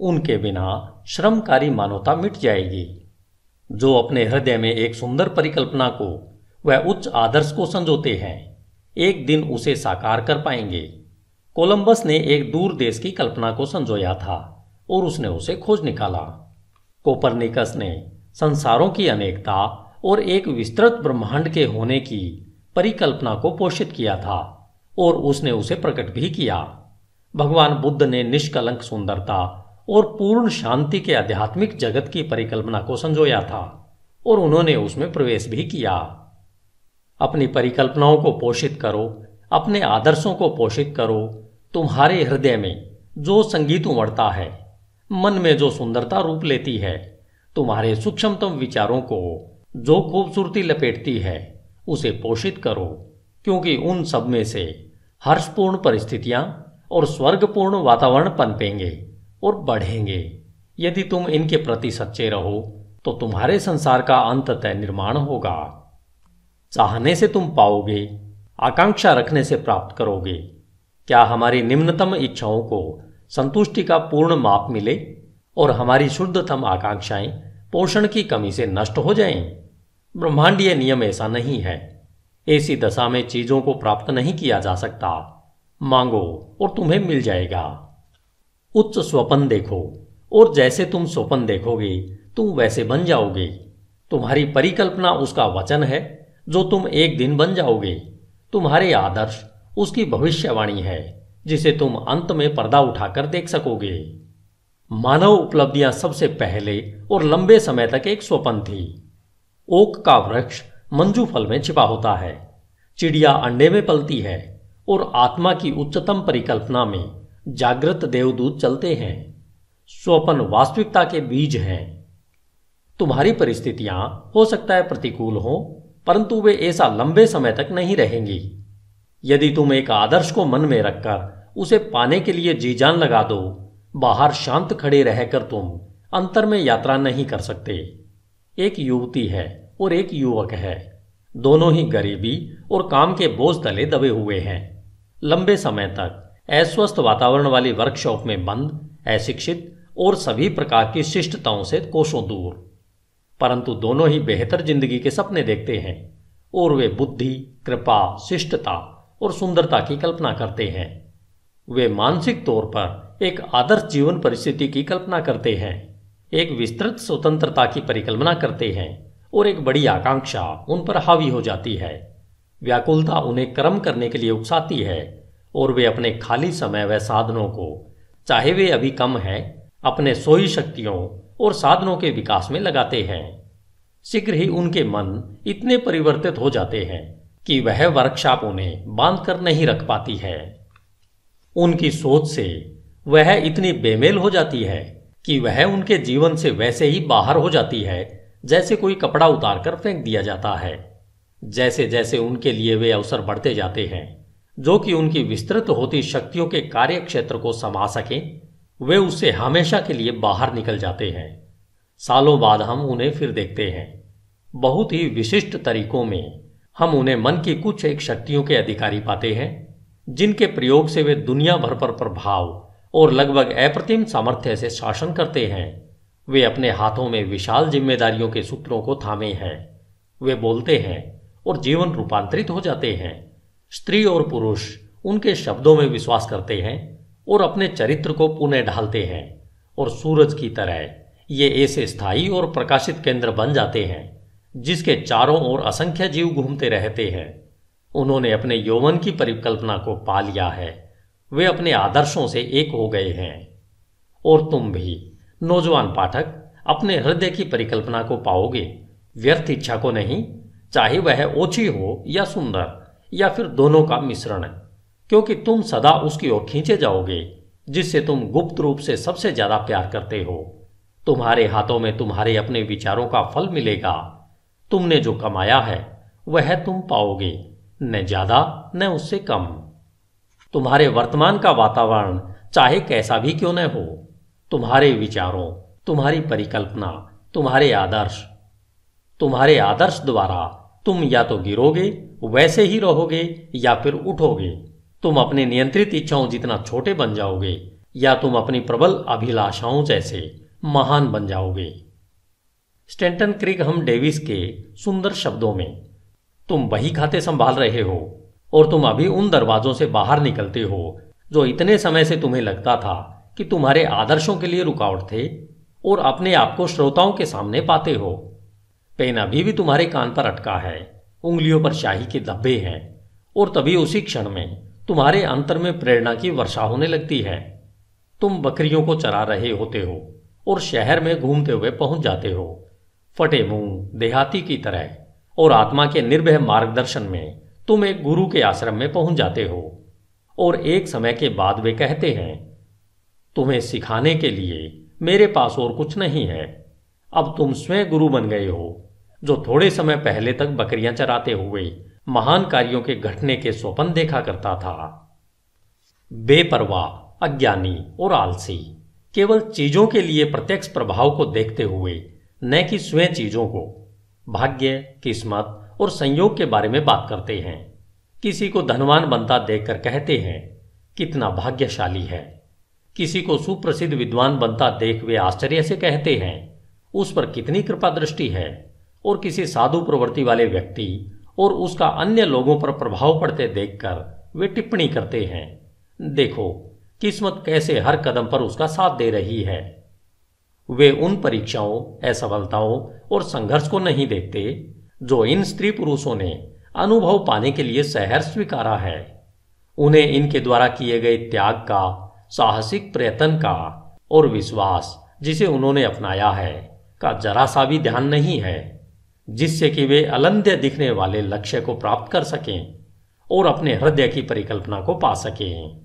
उनके बिना श्रमकारी मानवता मिट जाएगी। जो अपने हृदय में एक सुंदर परिकल्पना को, वह उच्च आदर्श को संजोते हैं। एक दिन उसे साकार कर पाएँगे। कोलंबस ने एक दूर देश की कल्पना को संजोया था और उसने उसे खोज निकाला। कोपरनिकस ने संसारों की अनेकता और एक विस्तृत ब्रह्मांड के होने की परिकल्पना को पोषित किया था और उसने उसे प्रकट भी किया। भगवान बुद्ध ने निष्कलंक सुंदरता और पूर्ण शांति के आध्यात्मिक जगत की परिकल्पना को संजोया था और उन्होंने उसमें प्रवेश भी किया। अपनी परिकल्पनाओं को पोषित करो, अपने आदर्शों को पोषित करो। तुम्हारे हृदय में जो संगीत उमड़ता है, मन में जो सुंदरता रूप लेती है, तुम्हारे सूक्ष्मतम विचारों को जो खूबसूरती लपेटती है, उसे पोषित करो। क्योंकि उन सब में से हर्षपूर्ण परिस्थितियाँ और स्वर्गपूर्ण वातावरण पनपेंगे और बढ़ेंगे। यदि तुम इनके प्रति सच्चे रहो तो तुम्हारे संसार का अंततः निर्माण होगा। चाहने से तुम पाओगे, आकांक्षा रखने से प्राप्त करोगे। क्या हमारी निम्नतम इच्छाओं को संतुष्टि का पूर्ण माप मिले और हमारी शुद्धतम आकांक्षाएँ पोषण की कमी से नष्ट हो जाएँ। ब्रह्मांडीय नियम ऐसा नहीं है। ऐसी दशा में चीज़ों को प्राप्त नहीं किया जा सकता। मांगो और तुम्हें मिल जाएगा। उच्च स्वपन देखो और जैसे तुम स्वपन देखोगे, तुम वैसे बन जाओगे। तुम्हारी परिकल्पना उसका वचन है। जो तुम एक दिन बन जाओगे। तुम्हारे आदर्श, उसकी भविष्यवाणी है, जिसे तुम अंत में पर्दा उठाकर देख सकोगे। मानव उपलब्धियाँ सबसे पहले और लंबे समय तक एक स्वपन थी। ओक का वृक्ष मंजू फल में छिपा होता है, चिड़िया अंडे में पलती है और आत्मा की उच्चतम परिकल्पना में जागृत देवदूत चलते हैं। स्वपन वास्तविकता के बीज हैं। तुम्हारी परिस्थितियाँ, हो सकता है प्रतिकूल हो परंतु वे ऐसा लंबे समय तक नहीं रहेंगी। यदि तुम एक आदर्श को मन में रखकर उसे पाने के लिए जी जान लगा दो, बाहर शांत खड़े रहकर तुम अंतर में यात्रा नहीं कर सकते। एक युवती है और एक युवक है। दोनों ही गरीबी और काम के बोझ तले दबे हुए हैं। लंबे समय तक अस्वस्थ वातावरण वाली वर्कशॉप में बंद, अशिक्षित और सभी प्रकार की शिष्टताओं से कोषों दूर। परंतु दोनों ही बेहतर ज़िंदगी के सपने देखते हैं और वे बुद्धि, कृपा, शिष्टता और सुंदरता की कल्पना करते हैं। वे मानसिक तौर पर एक आदर्श जीवन परिस्थिति की कल्पना करते हैं, एक विस्तृत स्वतंत्रता की परिकल्पना करते हैं और एक बड़ी आकांक्षा उन पर हावी हो जाती है। व्याकुलता उन्हें कर्म करने के लिए उकसाती है और वे अपने खाली समय व साधनों को, चाहे वे अभी कम है, अपने सोई शक्तियों और साधनों के विकास में लगाते हैं। शीघ्र ही उनके मन इतने परिवर्तित हो जाते हैं कि वह वर्कशॉप उन्हें बाँध कर नहीं रख पाती है। उनकी सोच से वह इतनी बेमेल हो जाती है कि वह उनके जीवन से वैसे ही बाहर हो जाती है, जैसे कोई कपड़ा उतार कर फेंक दिया जाता है। जैसे जैसे उनके लिए वे अवसर बढ़ते जाते हैं, जो कि उनकी विस्तृत होती शक्तियों के कार्य क्षेत्र को समा सकें वे उससे हमेशा के लिए बाहर निकल जाते हैं। सालों बाद हम उन्हें फिर देखते हैं। बहुत ही विशिष्ट तरीकों में हम उन्हें मन की कुछ एक शक्तियों के अधिकारी पाते हैं, जिनके प्रयोग से वे दुनिया भर पर प्रभाव और लगभग अप्रतिम सामर्थ्य से शासन करते हैं। वे अपने हाथों में विशाल जिम्मेदारियों के सूत्रों को थामे हैं। वे बोलते हैं और जीवन रूपांतरित हो जाते हैं। स्त्री और पुरुष उनके शब्दों में विश्वास करते हैं। और अपने चरित्र को पुनः ढालते हैं और सूरज की तरह ये ऐसे स्थायी और प्रकाशित केंद्र बन जाते हैं, जिसके चारों ओर असंख्य जीव घूमते रहते हैं। उन्होंने अपने यौवन की परिकल्पना को पा लिया है। वे अपने आदर्शों से एक हो गए हैं। और तुम भी, नौजवान पाठक, अपने हृदय की परिकल्पना को पाओगे। व्यर्थ इच्छा को नहीं, चाहे वह ओछी हो या सुंदर, या फिर दोनों का मिश्रण। क्योंकि तुम सदा उसकी ओर खींचे जाओगे, जिससे तुम गुप्त रूप से सबसे ज़्यादा प्यार करते हो। तुम्हारे हाथों में तुम्हारे अपने विचारों का फल मिलेगा। तुमने जो कमाया है, वह तुम पाओगे, न ज़्यादा, न उससे कम। तुम्हारे वर्तमान का वातावरण चाहे कैसा भी क्यों न हो, तुम्हारे विचारों, तुम्हारी परिकल्पना, तुम्हारे आदर्श तुम्हारे आदर्श द्वारा तुम या तो गिरोगे, वैसे ही रहोगे या फिर उठोगे। तुम अपने नियंत्रित इच्छाओं जितना छोटे बन जाओगे, या तुम अपनी प्रबल अभिलाषाओं जैसे महान बन जाओगे। स्टेंटन क्रिक हम डेविस के सुंदर शब्दों में, तुम वही खाते संभाल रहे हो, और तुम अभी उन दरवाजों से बाहर निकलते हो, जो इतने समय से तुम्हें लगता था कि तुम्हारे आदर्शों के लिए रुकावट थे, और अपने आप को श्रोताओं के सामने पाते हो। पेन अभी भी तुम्हारे कान पर अटका है, उंगलियों पर शाही के धब्बे हैं, और तभी उसी क्षण में तुम्हारे अंतर में प्रेरणा की वर्षा होने लगती है। तुम बकरियों को चरा रहे होते हो और शहर में घूमते हुए पहुँच जाते हो। फटे मुँह, देहाती की तरह और आत्मा के निर्भय मार्गदर्शन में तुम एक गुरु के आश्रम में पहुँच जाते हो और एक समय के बाद वे कहते हैं, तुम्हें सिखाने के लिए मेरे पास और कुछ नहीं है। अब तुम स्वयं गुरु बन गए हो, जो थोड़े समय पहले तक बकरियाँ चराते हुए महान कार्यों के घटने के स्वपन देखा करता था। बेपरवाह, अज्ञानी और आलसी, केवल चीज़ों के लिए प्रत्यक्ष प्रभाव को देखते हुए, न कि स्वयं चीज़ों को, भाग्य, किस्मत और संयोग के बारे में बात करते हैं। किसी को धनवान बनता देखकर कहते हैं, कितना भाग्यशाली है। किसी को सुप्रसिद्ध विद्वान बनता देख वे आश्चर्य से कहते हैं, उस पर कितनी कृपा दृष्टि है? और किसी साधु प्रवृत्ति वाले व्यक्ति और उसका अन्य लोगों पर प्रभाव पड़ते देखकर वे टिप्पणी करते हैं, देखो, किस्मत कैसे हर कदम पर उसका साथ दे रही है। वे उन परीक्षाओं, असफलताओं और संघर्ष को नहीं देखते, जो इन स्त्री पुरुषों ने अनुभव पाने के लिए सहर स्वीकारा है। उन्हें इनके द्वारा किए गए त्याग का, साहसिक प्रयत्न का और विश्वास जिसे उन्होंने अपनाया है, का जरा सा भी ध्यान नहीं है। जिससे कि वे अलंध्य दिखने वाले लक्ष्य को प्राप्त कर सकें और अपने हृदय की परिकल्पना को पा सकें।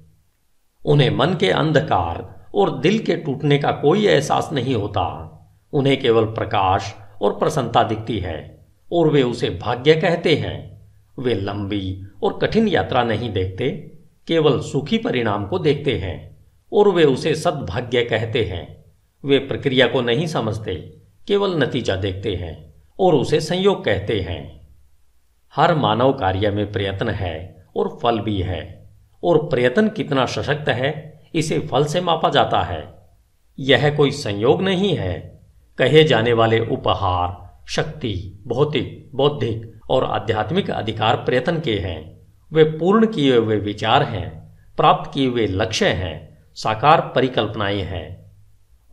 उन्हें मन के अंधकार और दिल के टूटने का कोई एहसास नहीं होता। उन्हें केवल प्रकाश और प्रसन्नता दिखती है और वे उसे भाग्य कहते हैं। वे लंबी और कठिन यात्रा नहीं देखते, केवल सुखी परिणाम को देखते हैं और वे उसे सद्भाग्य कहते हैं। वे प्रक्रिया को नहीं समझते, केवल नतीजा देखते हैं। और उसे संयोग कहते हैं। हर मानव कार्य में प्रयत्न है और फल भी है। और प्रयत्न कितना सशक्त है, इसे फल से मापा जाता है। यह कोई संयोग नहीं है। कहे जाने वाले उपहार, शक्ति, भौतिक, बौद्धिक और आध्यात्मिक अधिकार प्रयत्न के हैं। वे पूर्ण किए हुए विचार हैं, प्राप्त किए हुए लक्ष्य हैं, साकार परिकल्पनाएँ हैं।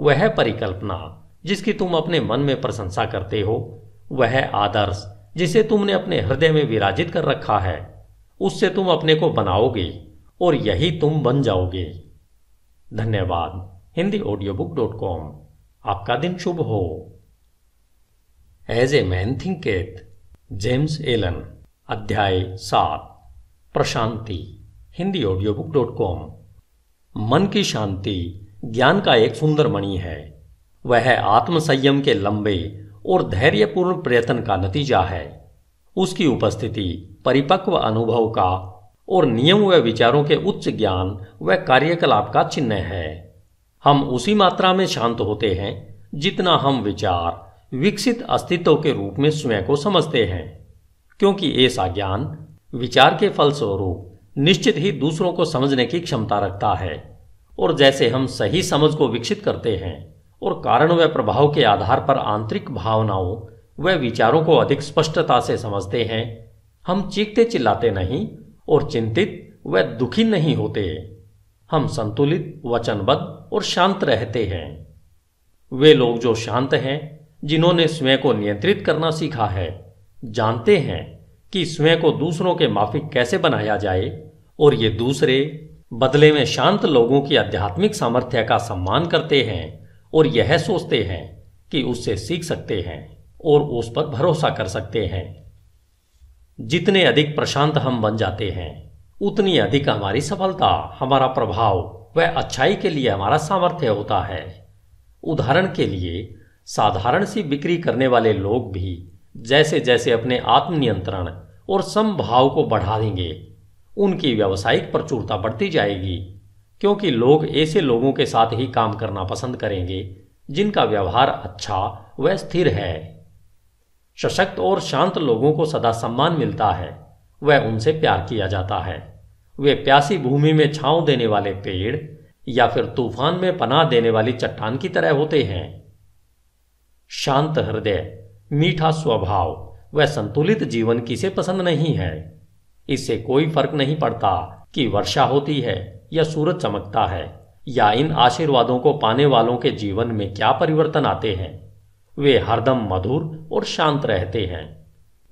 वह परिकल्पना जिसकी तुम अपने मन में प्रशंसा करते हो वह आदर्श, जिसे तुमने अपने हृदय में विराजित कर रखा है, उससे तुम अपने को बनाओगे और यही तुम बन जाओगे। धन्यवाद। Hindi audio book dot com आपका दिन शुभ हो। As a man thinketh James Allen अध्याय सात, Prashanti. Hindi audio book dot com मन की शांति, ज्ञान का एक सुंदर मणि है। वह आत्मसंयम के लंबे और धैर्यपूर्ण प्रयत्न का नतीजा है। उसकी उपस्थिति, परिपक्व अनुभव का और नियम व विचारों के उच्च ज्ञान व कार्यकलाप का चिन्ह है। हम उसी मात्रा में शांत होते हैं, जितना हम विचार, विकसित अस्तित्व के रूप में स्वयं को समझते हैं। क्योंकि ऐसा ज्ञान विचार के फलस्वरूप निश्चित ही दूसरों को समझने की क्षमता रखता है और जैसे हम सही समझ को विकसित करते हैं और कारण व प्रभाव के आधार पर आंतरिक भावनाओं व विचारों को अधिक स्पष्टता से समझते हैं। हम चीखते चिल्लाते नहीं और चिंतित व दुखी नहीं होते हम संतुलित, वचनबद्ध और शांत रहते हैं। वे लोग जो शांत हैं, जिन्होंने स्वयं को नियंत्रित करना सीखा है, जानते हैं कि स्वयं को दूसरों के माफिक कैसे बनाया जाए और ये दूसरे बदले में शांत लोगों की आध्यात्मिक सामर्थ्य का सम्मान करते हैं। और यह सोचते हैं कि उससे सीख सकते हैं और उस पर भरोसा कर सकते हैं। जितने अधिक प्रशांत हम बन जाते हैं, उतनी अधिक हमारी सफलता, हमारा प्रभाव व अच्छाई के लिए हमारा सामर्थ्य होता है। उदाहरण के लिए, साधारण सी बिक्री करने वाले लोग भी जैसे जैसे अपने आत्मनियंत्रण और समभाव को बढ़ा देंगे, उनकी व्यावसायिक प्रचुरता बढ़ती जाएगी। क्योंकि लोग ऐसे लोगों के साथ ही काम करना पसंद करेंगे, जिनका व्यवहार अच्छा व स्थिर है। सशक्त और शांत लोगों को सदा सम्मान मिलता है वह उनसे प्यार किया जाता है। वे प्यासी भूमि में छांव देने वाले पेड़ या फिर तूफ़ान में पनाह देने वाली चट्टान की तरह होते हैं। शांत हृदय, मीठा स्वभाव व संतुलित जीवन किसे पसंद नहीं है? इससे कोई फ़र्क नहीं पड़ता कि वर्षा होती है या सूरज चमकता है, या इन आशीर्वादों को पाने वालों के जीवन में क्या परिवर्तन आते हैं? वे हरदम मधुर और शांत रहते हैं।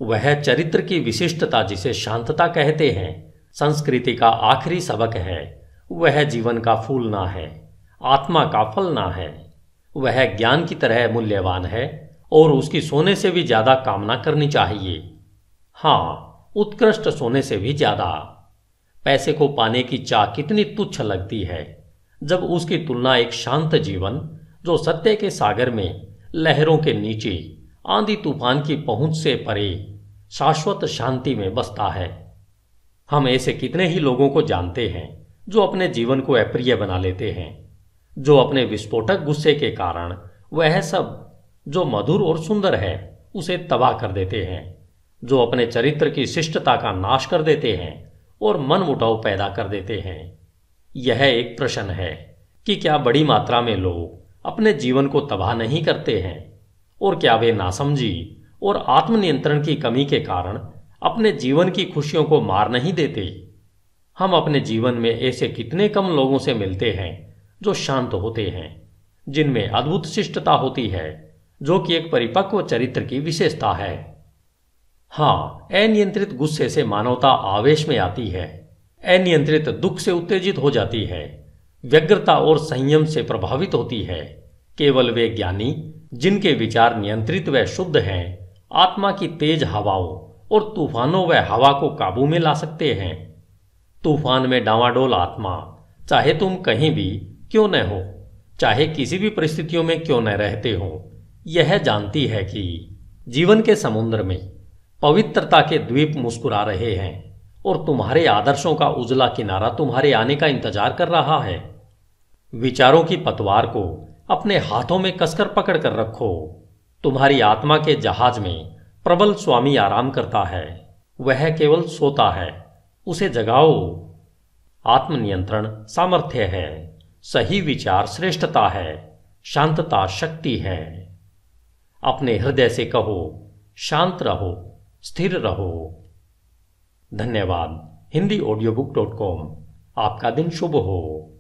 वह चरित्र की विशिष्टता जिसे शांतता कहते हैं, संस्कृति का आखिरी सबक है। वह जीवन का फूलना है, आत्मा का फलना है। वह ज्ञान की तरह मूल्यवान है और उसकी सोने से भी ज़्यादा कामना करनी चाहिए। हाँ उत्कृष्ट सोने से भी ज़्यादा। पैसे को पाने की चाह कितनी तुच्छ लगती है। जब उसकी तुलना एक शांत जीवन, जो सत्य के सागर में, लहरों के नीचे, आंधी तूफ़ान की पहुँच से परे, शाश्वत शांति में बसता है। हम ऐसे कितने ही लोगों को जानते हैं, जो अपने जीवन को अप्रिय बना लेते हैं, जो अपने विस्फोटक गुस्से के कारण, वह सब, जो मधुर और सुंदर है, उसे तबाह कर देते हैं, जो अपने चरित्र की शिष्टता का नाश कर देते हैं और मन मुटाव पैदा कर देते हैं। यह एक प्रश्न है कि क्या बड़ी मात्रा में लोग अपने जीवन को तबाह नहीं करते हैं? और क्या वे नासमझी और आत्मनियंत्रण की कमी के कारण अपने जीवन की खुशियों को मार नहीं देते? हम अपने जीवन में ऐसे कितने कम लोगों से मिलते हैं जो शांत होते हैं, जिनमें अद्भुत शिष्टता होती है, जो कि एक परिपक्व चरित्र की विशेषता है। हाँ अनियंत्रित गुस्से से मानवता आवेश में आती है। अनियंत्रित दुख से उत्तेजित हो जाती है। व्यग्रता और संयम से प्रभावित होती है। केवल वे ज्ञानी, जिनके विचार नियंत्रित व शुद्ध हैं, आत्मा की तेज हवाओं और तूफानों व हवा को काबू में ला सकते हैं। तूफ़ान में डावाडोल आत्मा, चाहे तुम कहीं भी क्यों न हो, चाहे किसी भी परिस्थितियों में क्यों न रहते हो, यह जानती है कि जीवन के समुद्र में पवित्रता के द्वीप मुस्कुरा रहे हैं और तुम्हारे आदर्शों का उजला किनारा तुम्हारे आने का इंतज़ार कर रहा है। विचारों की पतवार को अपने हाथों में कसकर पकड़ कर रखो। तुम्हारी आत्मा के जहाज़ में प्रबल स्वामी आराम करता है। वह केवल सोता है। उसे जगाओ। आत्मनियंत्रण सामर्थ्य है। सही विचार श्रेष्ठता है। शांतता शक्ति है। अपने हृदय से कहो, शांत रहो। स्थिर रहो। धन्यवाद। Hindi audio book dot com आपका दिन शुभ हो।